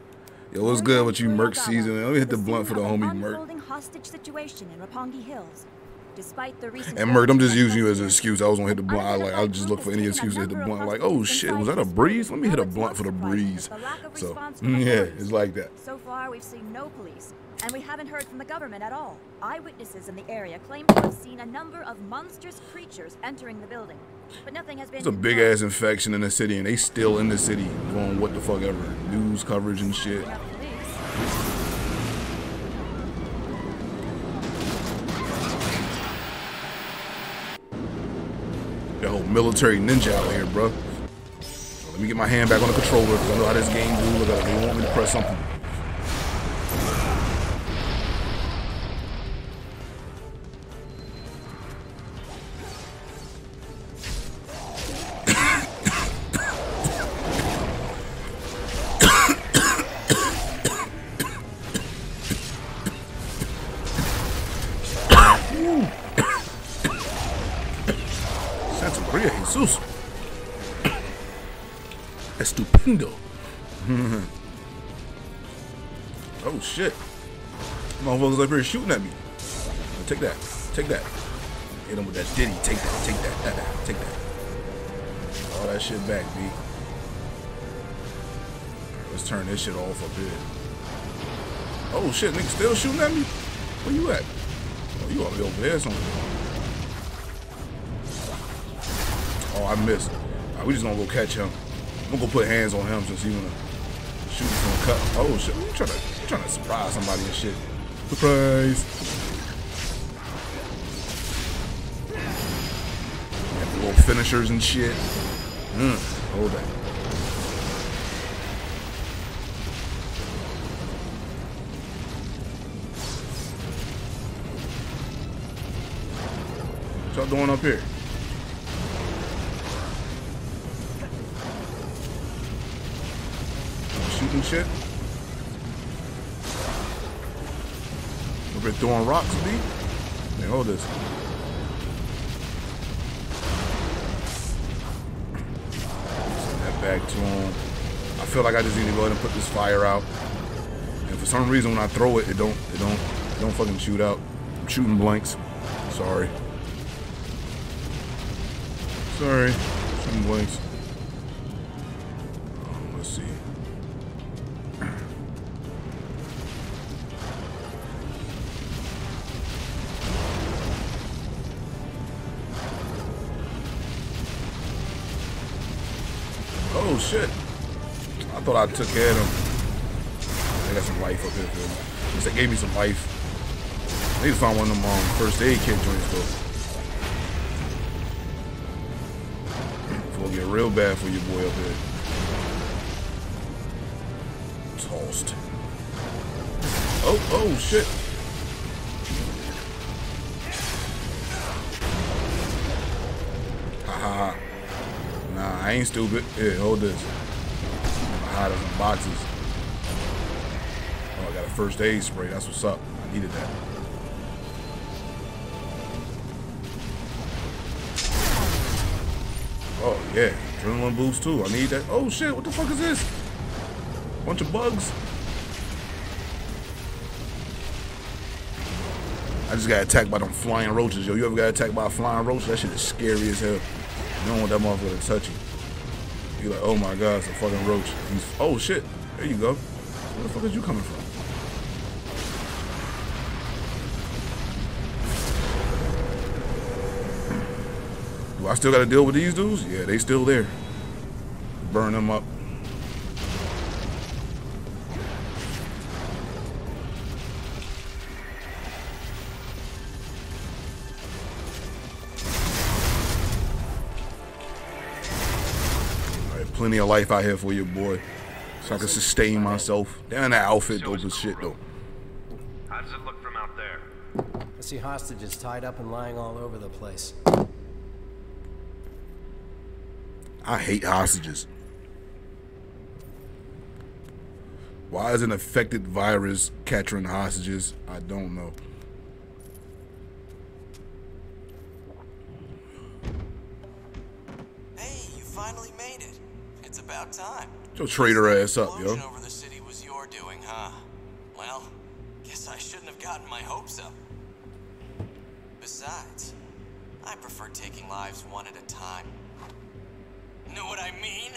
S1: Yo, what's good with you, Merc season? Let me hit the blunt for the homie Merc.
S5: Hostage situation in Roppongi Hills. Despite the recent
S1: And Merc, I'm just using you as an excuse. I was gonna hit the blunt. I like I'll just look for any excuse to hit the blunt. Like, oh shit, was that a breeze? Let me hit a blunt for the breeze. So yeah, it's like that.
S5: So far, we've seen no police, and we haven't heard from the government at all. Eyewitnesses in the area claim to have seen a number of monstrous creatures entering the building, but nothing has been.
S1: It's a big ass infection in the city, and they still in the city doing what the fuck ever, news coverage and shit.
S5: Enough police.
S1: The whole military ninja out here, bro. Let me get my hand back on the controller because I know how this game do. Look. They want me to press something. Maria Jesus. Estupendo. oh shit. Motherfuckers up here shooting at me. Take that. Take that. Hit him with that ditty. Take that. Take that. Take that. All that shit back, B. Let's turn this shit off up here. Oh shit, nigga still shooting at me? Where you at? Oh, you all the way over there somewhere. Oh, I missed. Right, we just gonna go catch him. I'm gonna go put hands on him since he wanna shoot from cut. Oh shit, you trying to you trying to surprise somebody and shit. Surprise. Got little finishers and shit. Mm, hold that. What y'all doing up here? Shit? Over throwing rocks, B? Man, hold this. Send that back to him. I feel like I just need to go ahead and put this fire out. And for some reason, when I throw it, it don't, it don't, it don't fucking shoot out. I'm shooting blanks. Sorry. Sorry. Shooting blanks. I took care of them. I got some life up here for me. At least they gave me some life. To find one of them um, first aid kit joints though. Before it get real bad for your boy up here. Tossed. Oh, oh shit. Ha ha ha. Nah, I ain't stupid. Here, hold this. Boxes. Oh, I got a first aid spray. That's what's up. I needed that. Oh yeah, adrenaline boost too. I need that. Oh shit, what the fuck is this? Bunch of bugs. I just got attacked by them flying roaches, yo. You ever got attacked by a flying roach? That shit is scary as hell. You don't want that motherfucker to touch you. You're like, oh my god, it's a fucking roach. Oh shit, there you go. Where the fuck is you coming from? Do I still gotta deal with these dudes? Yeah, they still there. Burn them up. Plenty of life out here for you, boy. So I can sustain myself. Damn, that outfit dope as shit, though.
S4: How does it look from out there?
S2: I see hostages tied up and lying all over the place.
S1: I hate hostages. Why is an affected virus capturing hostages? I don't know.
S6: About time.
S1: Your traitor ass up, yo.
S6: Over the city was your doing, huh? Well, guess I shouldn't have gotten my hopes up. Besides, I prefer taking lives one at a time. Know what I mean?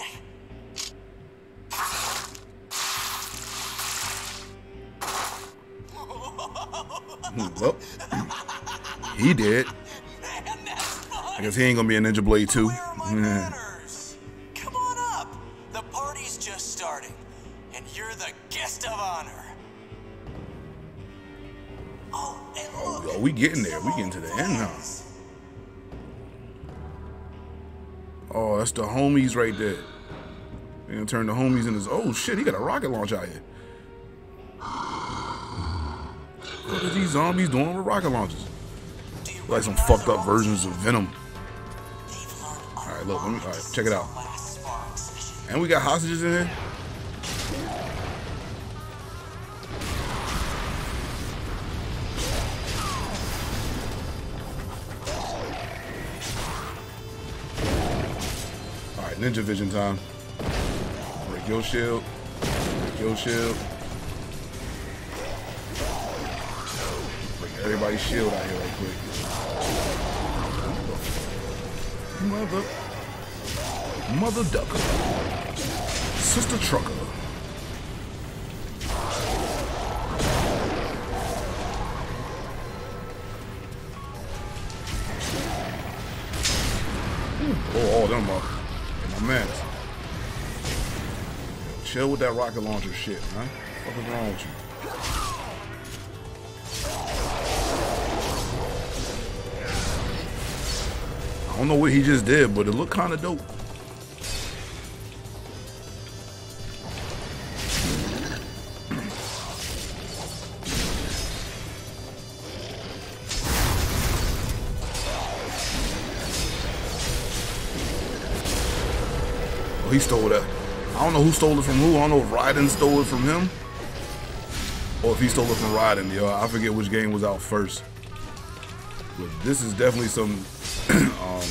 S1: Hmm, well, he did.
S6: Man.
S1: I guess he ain't gonna be a Ninja Blade 2.
S6: Oh,
S1: we getting there. We getting to the end now. Oh, that's the homies right there. They gonna turn the homies into. Oh shit, he got a rocket launch out here. What are these zombies doing with rocket launches? Like some fucked up versions of Venom. All right, look, let me. All right, check it out. And we got hostages in here. Ninja vision time. Break your shield. Break your shield. Break everybody's shield out here right quick. Mother. Mother ducker. Sister trucker. Oh, all them up. Mans. Chill with that rocket launcher shit, man. What is wrong with you? I don't know what he just did, but it looked kind of dope. He stole that. I don't know who stole it from who. I don't know if Raiden stole it from him. Or if he stole it from Raiden, yo. I forget which game was out first. But this is definitely some um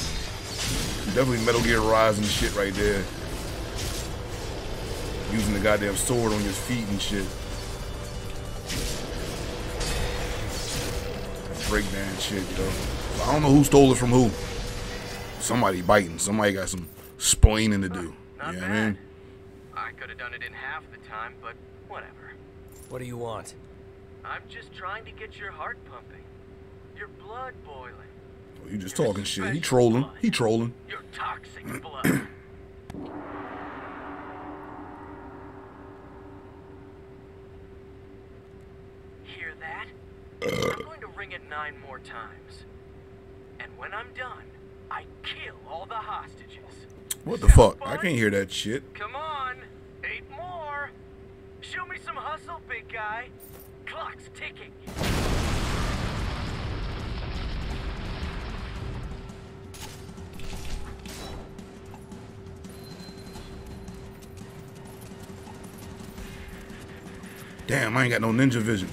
S1: definitely Metal Gear Rising shit right there. Using the goddamn sword on his feet and shit. Breakdown shit, yo. I don't know who stole it from who. Somebody biting. Somebody got some splaining to do.
S7: Not
S1: you know
S7: bad.
S1: what
S7: I could have done it in half the time, but whatever.
S2: What do you want?
S7: I'm just trying to get your heart pumping. Your blood boiling.
S1: Oh, you just talking shit. He trolling. He trolling.
S7: Your toxic blood. Hear that? I'm going to ring it nine more times. And when I'm done, I kill all the hostages.
S1: What the fuck? I can't hear that shit.
S7: Come on, eight more. Show me some hustle, big guy. Clock's ticking.
S1: Damn, I ain't got no ninja vision.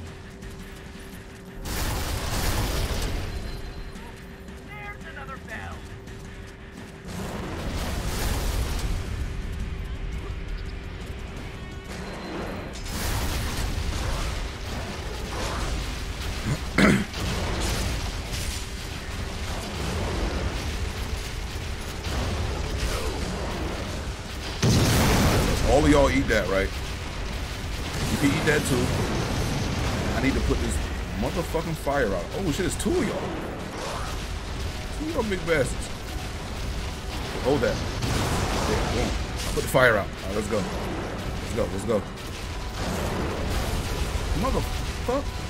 S1: Fire out. Oh shit, it's two of y'all. Two of y'all big bastards. Hold that. Boom. Put the fire out. All right, let's go. Let's go. Let's go. Motherfuck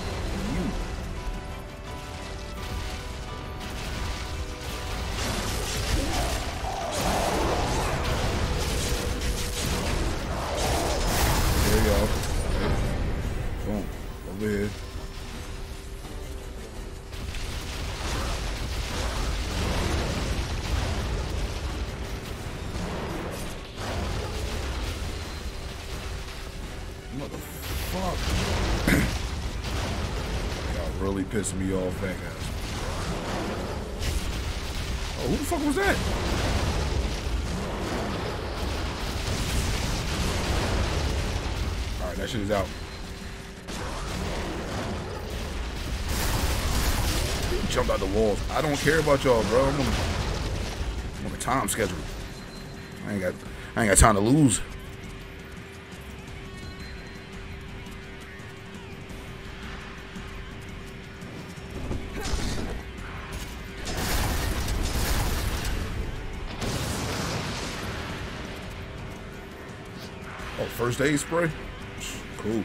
S1: Pissing me off, fat guys. Oh, who the fuck was that? Alright, that shit is out. Jumped out the walls. I don't care about y'all, bro. I'm on, I'm on a time schedule. I ain't got I ain't got time to lose. First aid spray? Cool.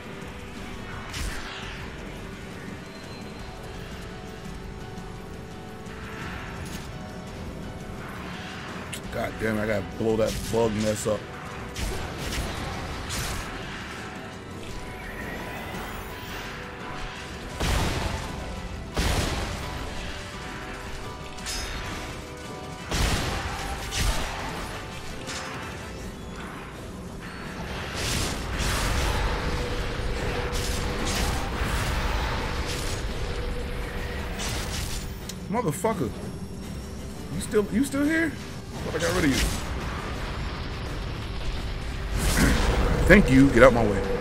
S1: God damn I gotta blow that bug mess up. Motherfucker. You still you still here? Thought I got rid of you. Thank you. Get out my way.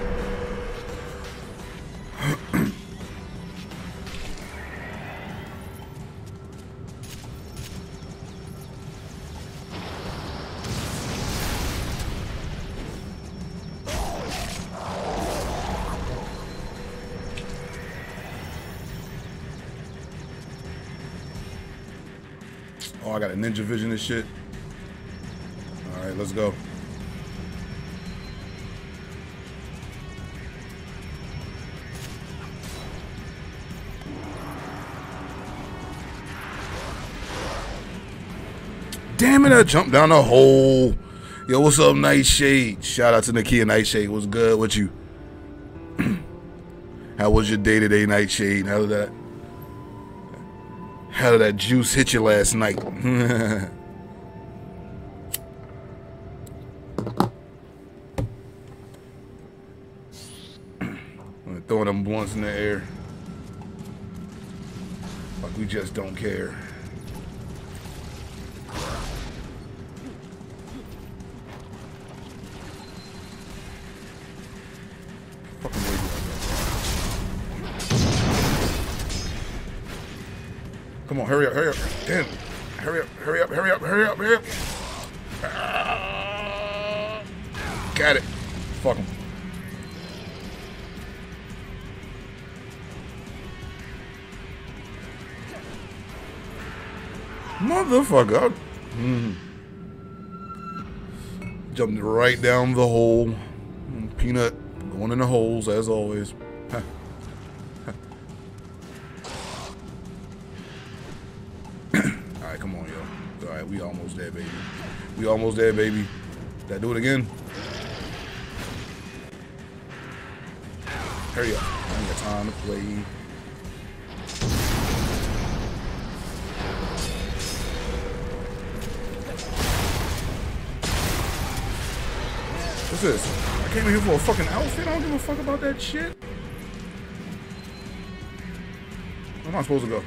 S1: Ninja vision and shit. All right, let's go. Damn it, I jumped down the hole. Yo, what's up, Nightshade? Shout out to Nakia Nightshade. What's good with you? How was your day today, Nightshade? How did that how did that juice hit you last night? Throwing them blunts in the air. Like we just don't care. Come on, hurry up, hurry up. Damn. Hurry up, hurry up, hurry up, hurry up, hurry up. Ah. Got it. Fuck him. Motherfucker. Mm. Jumped right down the hole. Peanut going in the holes as always. We almost there, baby. I do it again? Hurry up. I ain't got time to play. What's this? I came in here for a fucking outfit? I don't give a fuck about that shit. Where am I supposed to go?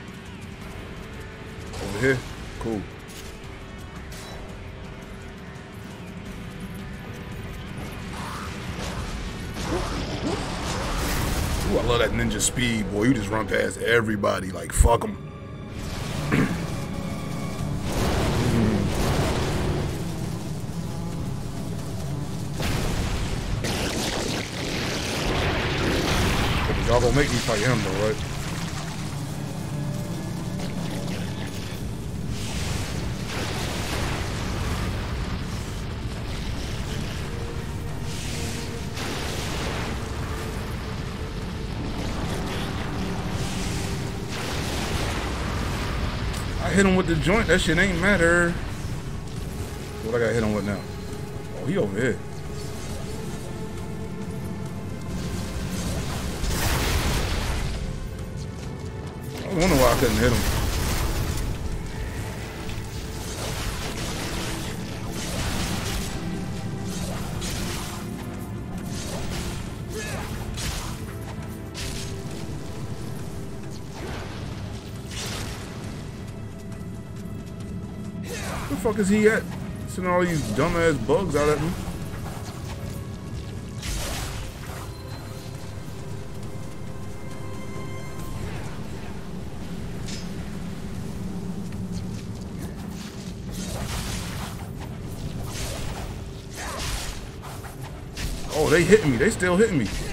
S1: Over here? Cool. Love that ninja speed, boy. You just run past everybody like fuck them. Y'all gonna make me fight him though, right? I hit him with the joint. That shit ain't matter. What I got hit him with now? Oh, he over here. I wonder why I couldn't hit him. Fuck is he at? Sending all these dumbass bugs out at me. Oh, they hitting me. They still hitting me.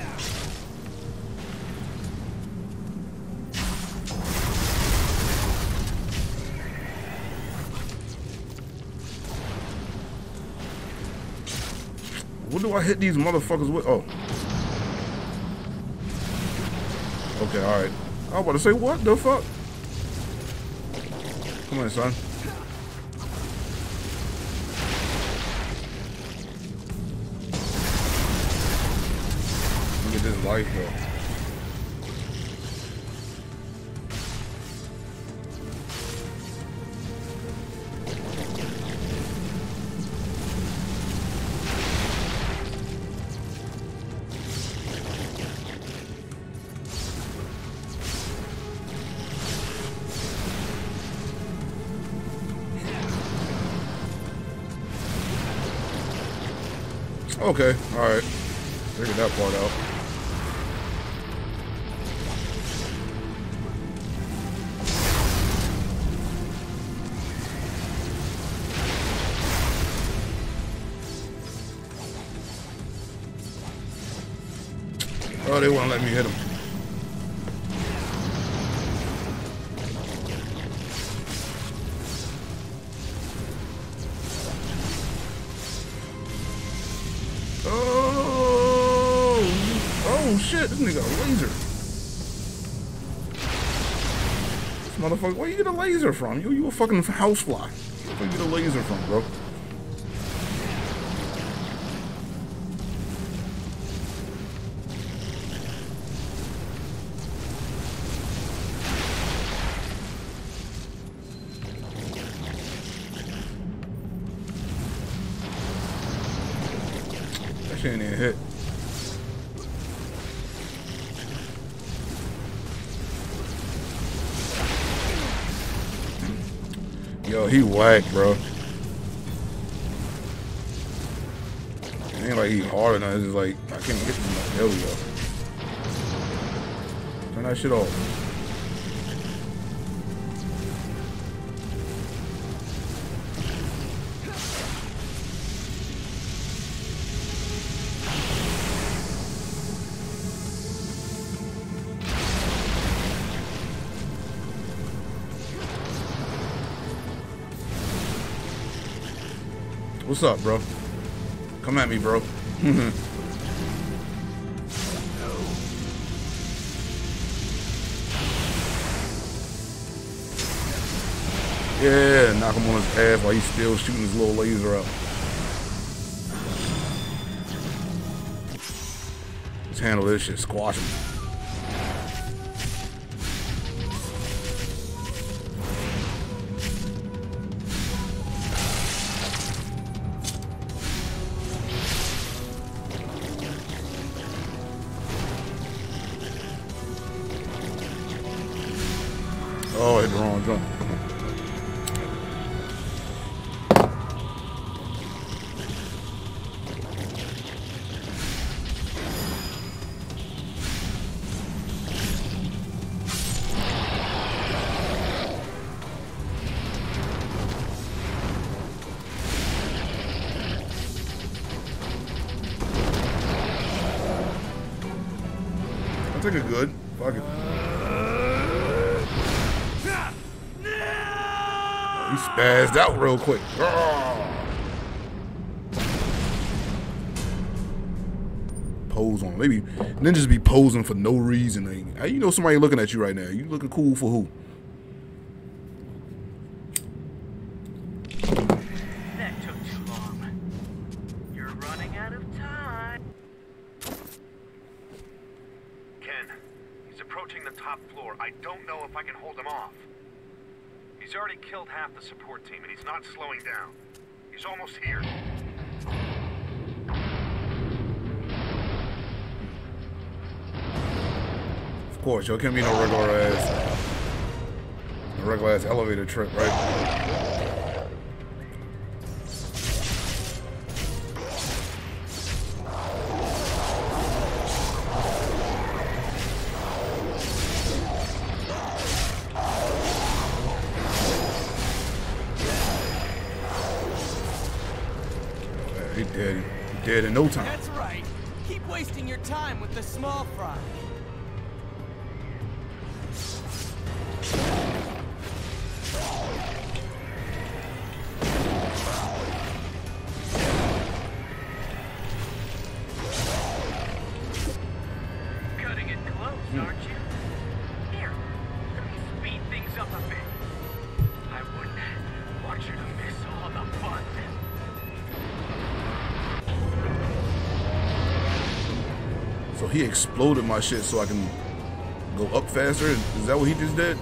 S1: I hit these motherfuckers with? Oh. Okay, alright. I was about to say, what the fuck? Come on, son. Look at this life, though. Okay, alright. Figured that part out. You get a laser from? You, you a fucking housefly. Where you get a laser from, bro? Whack, bro. It ain't like he hard enough. It's just like I can't get him. There we go. Turn that shit off. What's up, bro? Come at me, bro. yeah, knock him on his ass while he's still shooting his little laser out. Let's handle this shit. Squash him. Real quick. Pose on. Maybe ninjas be posing for no reason. You know somebody looking at you right now? You looking cool for who? So he exploded my shit so I can go up faster? Is that what he just did?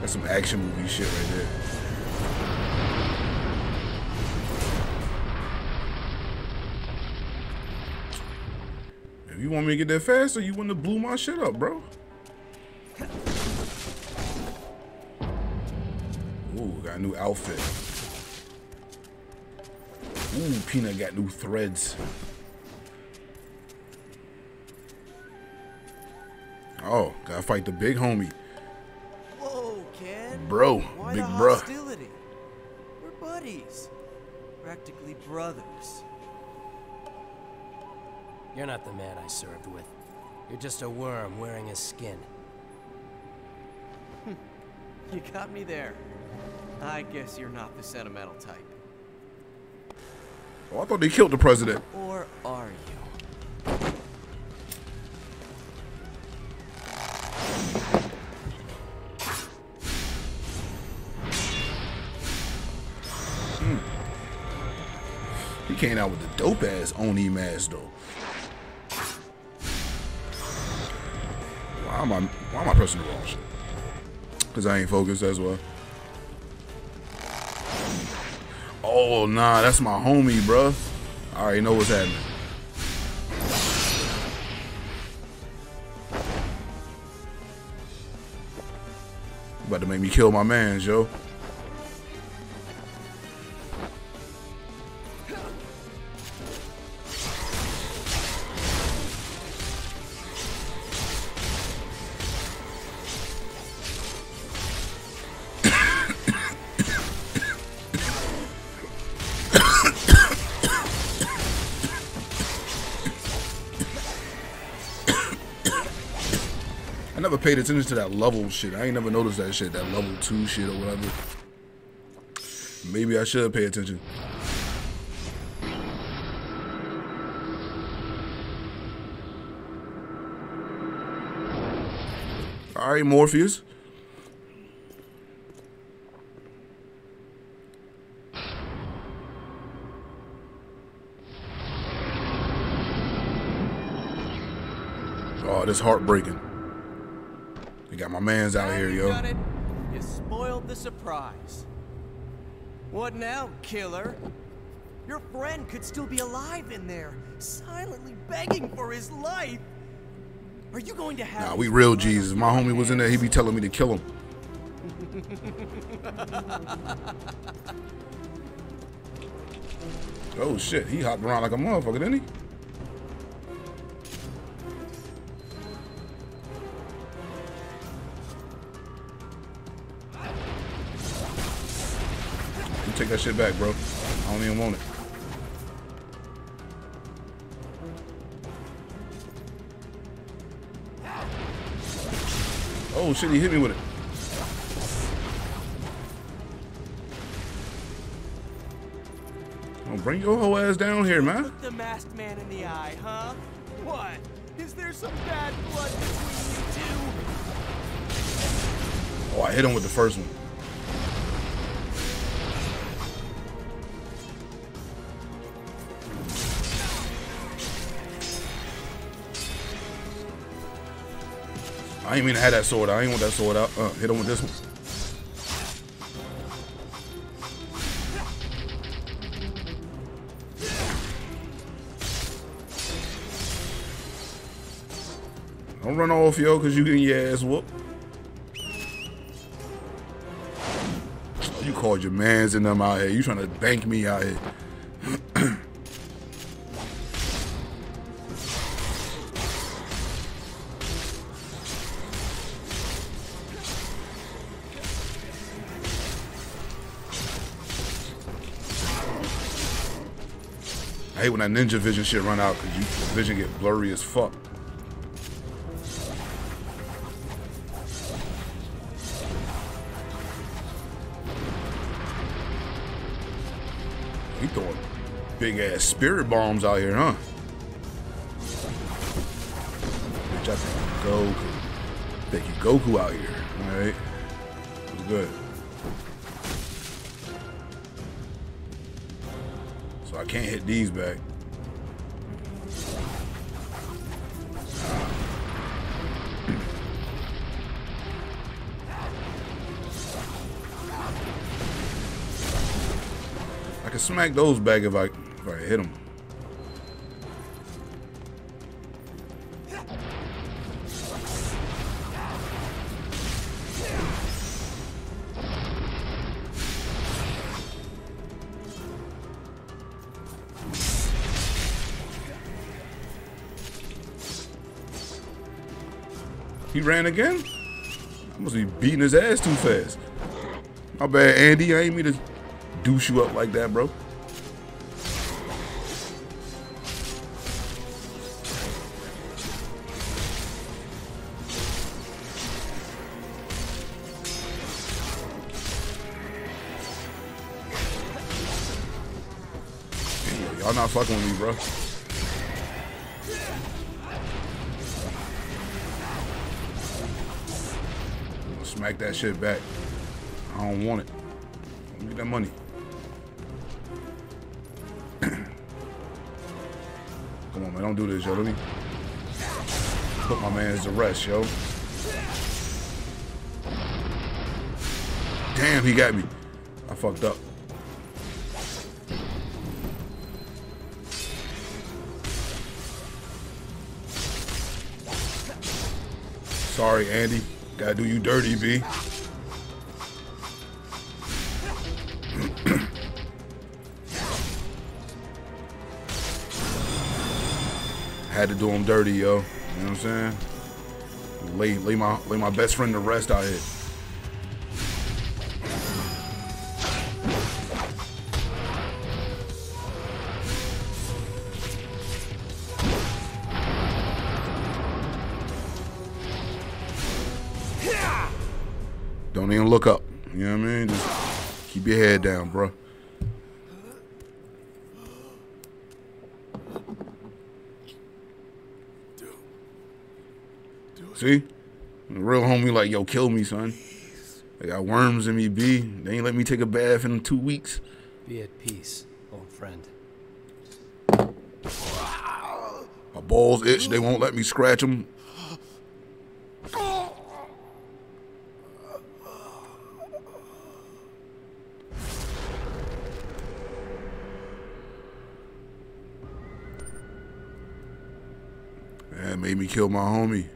S1: That's some action movie shit right there. If you want me to get there faster, you wouldn't have blew my shit up, bro. Ooh, got a new outfit. Ooh, Peanut got new threads. Oh, gotta fight the big homie.
S7: Whoa, Ken.
S1: Bro,
S7: Why
S1: big
S7: the
S1: bruh.
S7: hostility? We're buddies. Practically brothers.
S2: You're not the man I served with. You're just a worm wearing a skin.
S7: You got me there. I guess you're not the sentimental type.
S1: Oh, I thought they killed the president.
S7: Or are you? Hmm.
S1: He came out with the dope ass Oni mask though. Why am I why am I pressing the wrong shit? Cause I ain't focused as well. Oh nah, that's my homie, bruh. I already know what's happening. About to make me kill my mans, yo. Paid attention to that level shit. I ain't never noticed that shit, that level two shit or whatever. Maybe I should pay attention. All right, Morpheus. Oh, this heartbreaking. They got my mans out
S7: Now
S1: here, yo.
S7: it. You spoiled the surprise. What now, killer? Your friend could still be alive in there, silently begging for his life. Are you going to have?
S1: Nah, we real Jesus. My homie was in there. He be telling me to kill him. oh shit, he hopped around like a motherfucker, didn't he? Take that shit back, bro. I don't even want it. Oh shit, he hit me with it. Oh, bring your whole ass down here, man.
S7: Look the masked man in the eye, huh? What? Is there some bad blood between you two?
S1: Oh, I hit him with the first one. I ain't mean to have that sword. out. I ain't want that sword out. Uh, hit him with this one. Don't run off, yo, because you getting your ass whooped. You called your mans and them out here. You trying to bank me out here. Hate when that ninja vision shit run out because you vision get blurry as fuck. He throwing big ass spirit bombs out here, huh? Bitch, I think Goku. Think you Goku out here, alright? It's good. These back. I can smack those back if I if I hit them. Ran again? I must be beating his ass too fast. My bad, Andy. I ain't mean to douche you up like that, bro. Y'all not fucking with me, bro. Smack that shit back. I don't want it. Get that money. Come on, man. Don't do this, yo. Let me put my man's to rest, yo. Damn, he got me. I fucked up. Sorry, Andy. Gotta do you dirty, B. Had to do him dirty, yo. You know what I'm saying? Lay, lay my, lay my best friend to rest out here. Like, yo, kill me, son. They got worms in me, B. They ain't let me take a bath in two weeks.
S2: Be at peace, old friend.
S1: My balls itch. They won't let me scratch them. That made me kill my homie.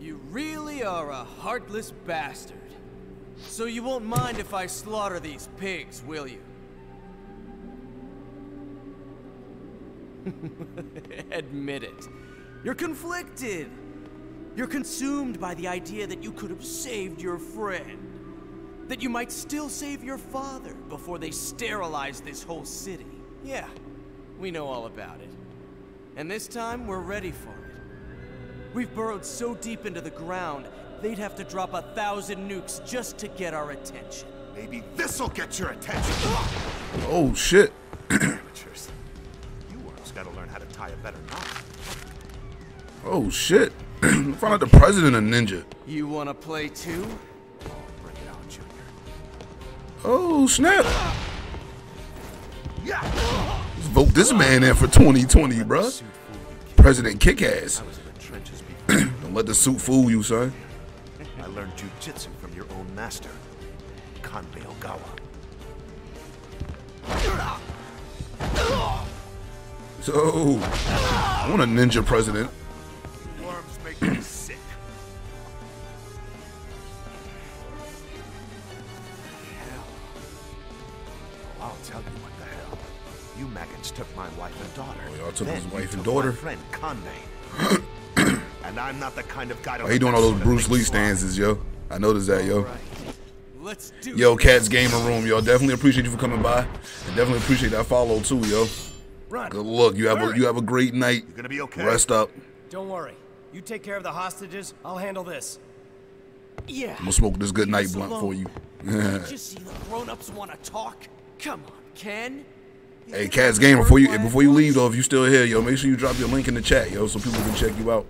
S7: You really are a heartless bastard. So you won't mind if I slaughter these pigs, will you? Admit it. You're conflicted. You're consumed by the idea that you could have saved your friend. That you might still save your father before they sterilize this whole city. Yeah, we know all about it. And this time, we're ready for it. We've burrowed so deep into the ground, they'd have to drop a thousand nukes just to get our attention.
S4: Maybe this'll get your attention.
S1: Oh, shit.
S4: Amateurs. You worms gotta learn how to tie a better knot.
S1: Oh, shit. Find out the president of Ninja.
S7: You wanna play too?
S4: Bring it on, Junior.
S1: Oh, snap.
S4: Yeah!
S1: Let's vote this man in for 2020, bruh.
S4: Suit fool you, kid.
S1: President Kickass.
S4: I was in the trenches before.
S1: Don't let the suit fool you, son.
S4: Learned jujitsu from your own master, Kanbei Ogawa.
S1: So, I want a ninja president.
S4: Worms make me sick. Hell. Oh, I'll tell you what the hell. You maggots took my wife and daughter.
S1: Oh, y'all took
S4: Then
S1: his wife and daughter?
S4: My friend Kanbei. and I'm not the kind of guy to
S1: Why you
S4: let
S1: doing all those Bruce Lee stances, yo? I noticed that, yo.
S7: Let's do
S1: Yo. Cat's Gamer Room, yo. Definitely appreciate you for coming by. And definitely appreciate that follow too, yo.
S3: Run.
S1: Good luck. You have a you have a great night.
S4: You're gonna be okay?
S1: Rest up.
S3: Don't worry. You take care of the hostages. I'll handle this.
S7: Yeah.
S1: I'm gonna smoke this good night blunt for you.
S7: Just see the grown-ups want to talk. Come on, Ken. You
S1: Hey, Cat's Gamer, before you before you leave though, if you still here, yo, make sure you drop your link in the chat, yo, so people can check you out.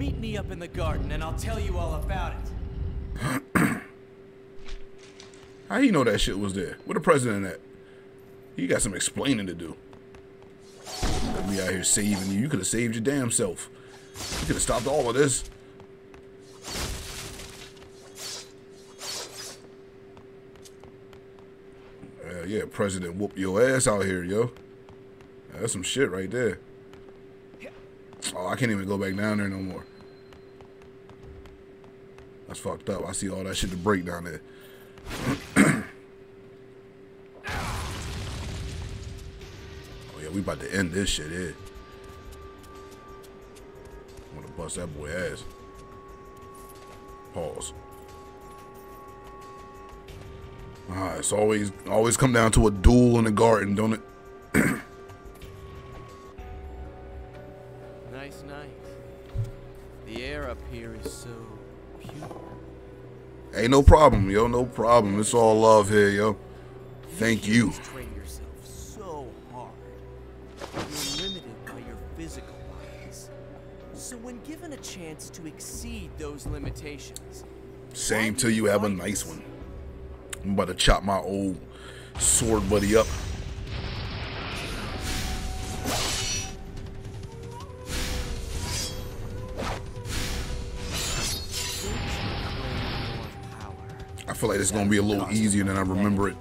S7: Meet me up in the garden and I'll tell you all about it.
S1: How you know that shit was there? Where the president at? He got some explaining to do. Me out here saving you. You could have saved your damn self. You could have stopped all of this. Uh, yeah, president whoop your ass out here, yo. That's some shit right there. Oh, I can't even go back down there no more. That's fucked up. I see all that shit to break down there. Oh, yeah, we about to end this shit here. I'm gonna bust that boy ass. Pause. Ah, it's always always come down to a duel in the garden, don't it? Ain't no problem, yo. No problem. It's all love here, yo. Thank you.
S7: always train yourself so hard. You're limited by your physical bodies. So when given a chance to exceed those limitations,
S1: Same till you have a nice one. I'm about to chop my old sword buddy up. Feel like it's gonna be a little easier than I remember it.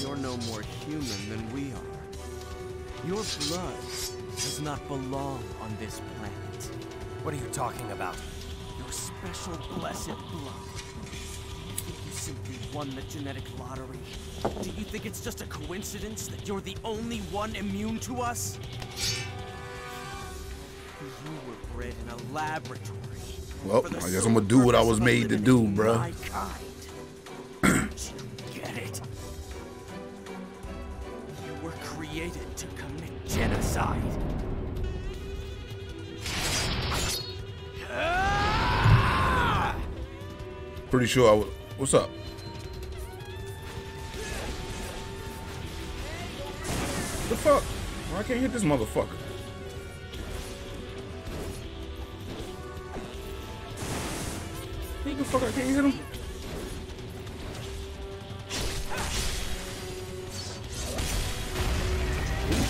S7: you're no more human than we are. Your blood does not belong on this planet.
S2: What are you talking about?
S7: Your special blessed blood. You you simply won the genetic lottery? Do you think it's just a coincidence that you're the only one immune to us? You were bred in a laboratory.
S1: Well, I guess I'm gonna do what I was made to do, bruh.
S7: My kind. Don't you get it? You were created to commit genocide.
S1: Pretty sure I would. What's up? The fuck? Why I can't hit this motherfucker? What fuck? I can't hit him.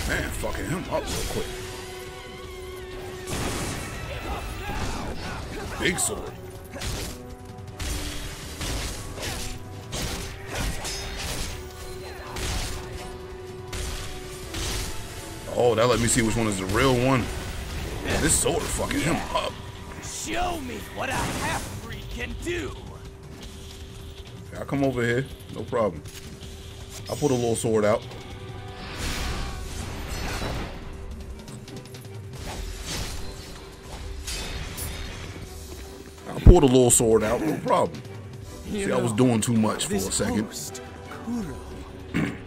S1: Man, fucking him up real quick. Big sword. Oh, that let me see which one is the real one. This sword fucking him up.
S7: Show me what a half-breed can do.
S1: I'll come over here. No problem. I'll put a little sword out. I'll pull the little sword out. No problem.
S7: You
S1: See, I was doing too much for a second.
S7: host, Kuro,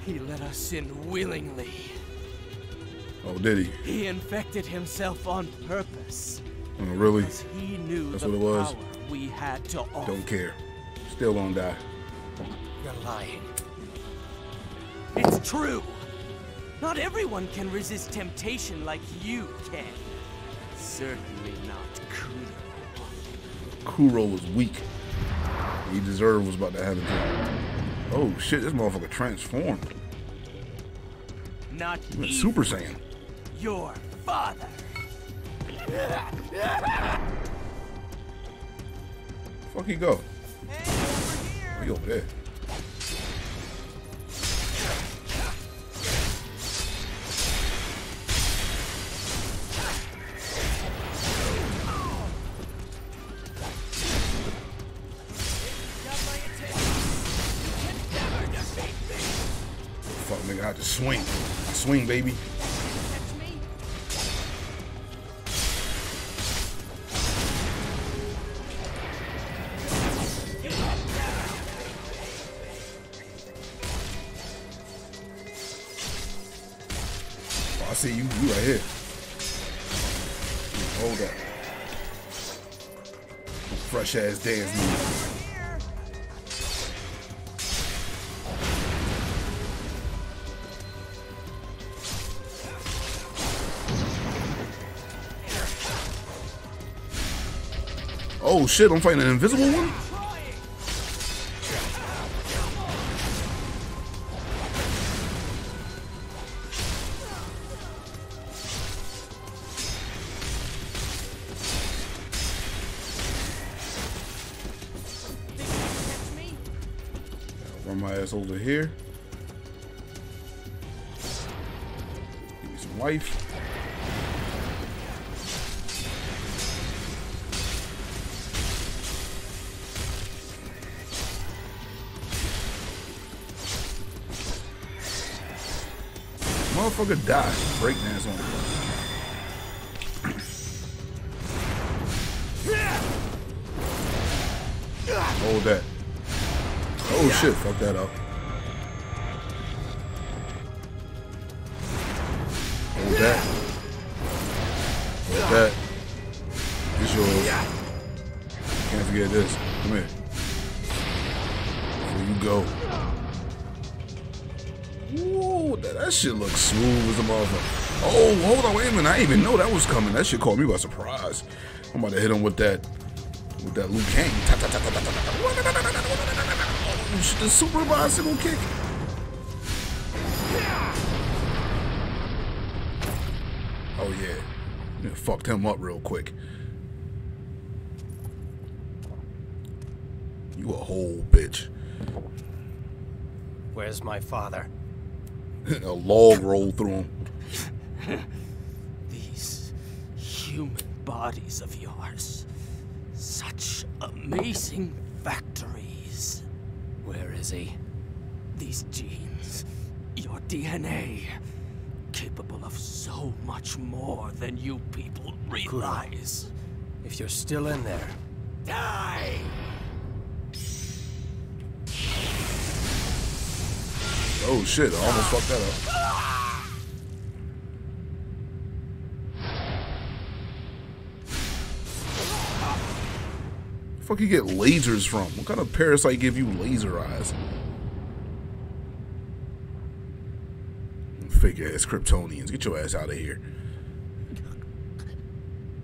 S7: he let us in willingly.
S1: Oh, did he?
S7: He infected himself on purpose.
S1: Oh, really?
S7: He knew
S1: That's what it was?
S7: power we had to offer.
S1: Don't care. Still gonna die.
S2: You're lying.
S7: It's true. Not everyone can resist temptation like you can. Certainly not Kuro.
S1: Kuro was weak. He deserved what's about to happen to him. Oh shit, this motherfucker transformed.
S7: Not even
S1: Super Saiyan.
S7: your father.
S1: Fuck he go? He over there. Fuck nigga, I had to swing. Swing, baby. Ass dance. Oh shit, I'm fighting an invisible one? Here. Give me some life. motherfucker die. Breakdance on Hold that. Oh shit, fuck that up. Shit looks smooth as a motherfucker. Oh, hold on, wait a minute. I didn't even know that was coming. That shit caught me by surprise. I'm about to hit him with that with that Liu Kang. Oh, the super bicycle kick. Oh yeah. yeah. Fucked him up real quick. You a whole bitch.
S2: Where's my father?
S1: a log rolled through him.
S7: These human bodies of yours. Such amazing factories.
S2: Where is he?
S7: These genes, your DNA, capable of so much more than you people realize.
S2: If you're still in there,
S7: Die!
S1: Oh shit, I almost fucked that up. Fuck you get lasers from? What kind of parasite give you laser eyes? Fake ass Kryptonians, get your ass out of here.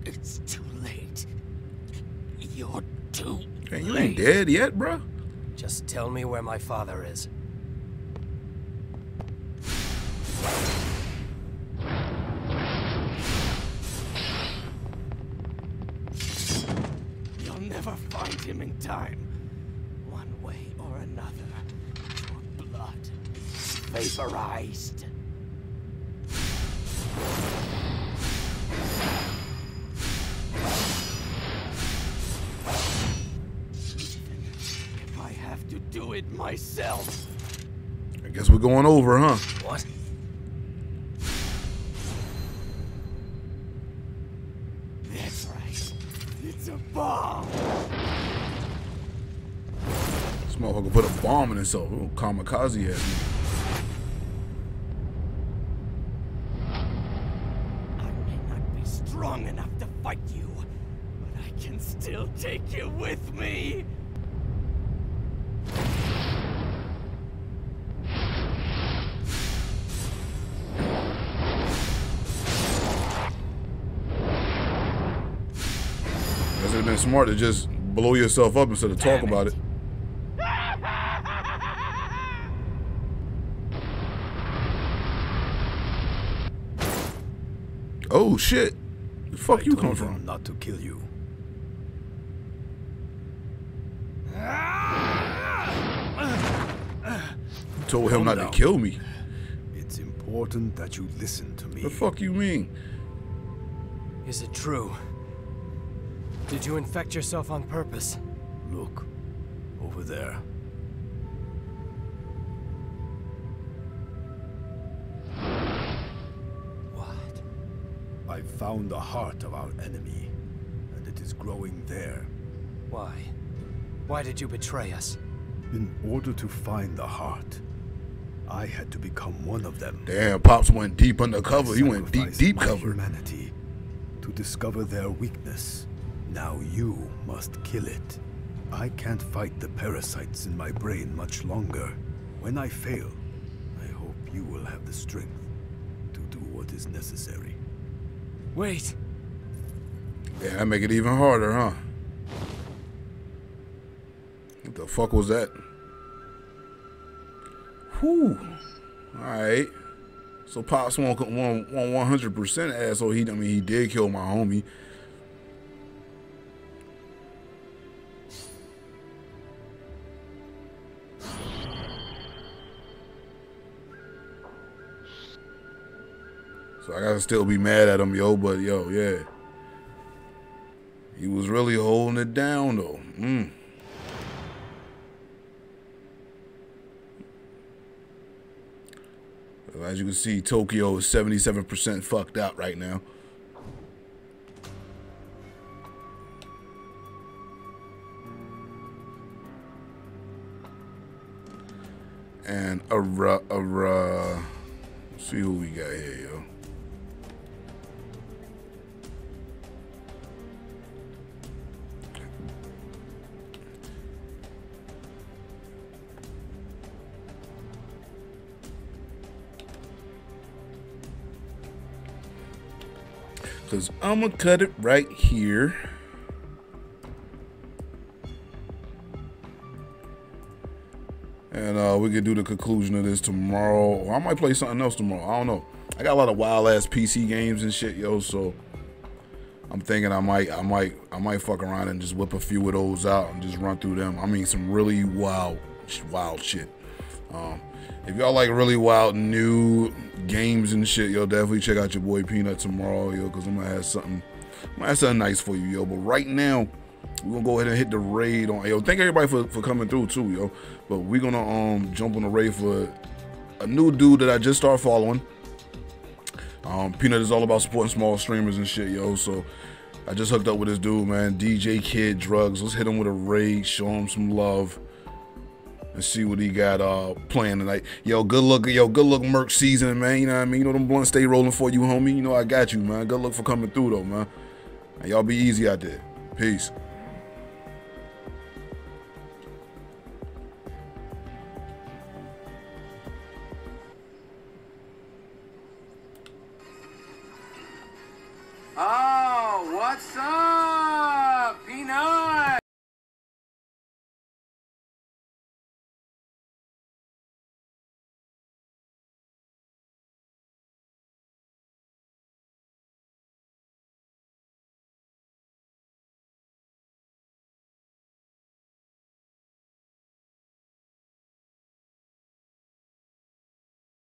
S7: It's too late. You're too
S1: Man, you ain't dead yet, bruh.
S2: just tell me where my father is.
S7: Never find him in time. One way or another, your blood is vaporized. Even if I have to do it myself.
S1: I guess we're going over, huh?
S2: What?
S1: Motherfucker put a bomb in himself. Ooh, kamikaze ass. nigga.
S7: I may not be strong enough to fight you, but I can still take you with me.
S1: Guess have been smart to just blow yourself up instead of talk about it. Oh shit. The fuck you come from?
S8: not to kill you.
S1: Told him not
S8: down.
S1: to kill me.
S8: It's important that you listen to me.
S1: The fuck you mean?
S2: Is it true? Did you infect yourself on purpose?
S8: Look, over there. Found the heart of our enemy, and it is growing there.
S2: Why? Why did you betray us?
S8: In order to find the heart, I had to become one of them.
S1: Damn, Pops went deep undercover. He went deep,
S8: Sacrifice
S1: deep
S8: my
S1: cover.
S8: humanity to discover their weakness. Now you must kill it. I can't fight the parasites in my brain much longer. When I fail, I hope you will have the strength to do what is necessary.
S2: Wait!
S1: Yeah, that make it even harder, huh? What the fuck was that? Whew. Alright. So Pops won't one hundred percent asshole. He I mean he did kill my homie. So I gotta still be mad at him, yo, but yo, yeah. He was really holding it down though. Mm. As you can see, Tokyo is 77% fucked out right now. And a a see who we got here, yo. Because I'm going to cut it right here. And uh, we could do the conclusion of this tomorrow. Or I might play something else tomorrow. I don't know. I got a lot of wild ass PC games and shit, yo. So I'm thinking I might, I might, I might fuck around and just whip a few of those out and just run through them. I mean, some really wild, wild shit. Um, if y'all like really wild new games and shit, yo, definitely check out your boy Peanut tomorrow, yo, because I'm gonna have something, I'm gonna have something nice for you, yo. But right now, we're gonna go ahead and hit the raid on yo. Thank everybody for, for coming through too, yo. But we're gonna um jump on the raid for a new dude that I just started following. Um, Peanut is all about supporting small streamers and shit, yo. So I just hooked up with this dude, man. DJ Kid Drugs. Let's hit him with a raid, show him some love and see what he got uh playing tonight. Yo, good luck, yo, good luck Merc season, man. You know what I mean? You know them blunts stay rolling for you, homie. You know I got you, man. Good luck for coming through though, man. Y'all be easy out there. Peace.
S9: Oh, what's up?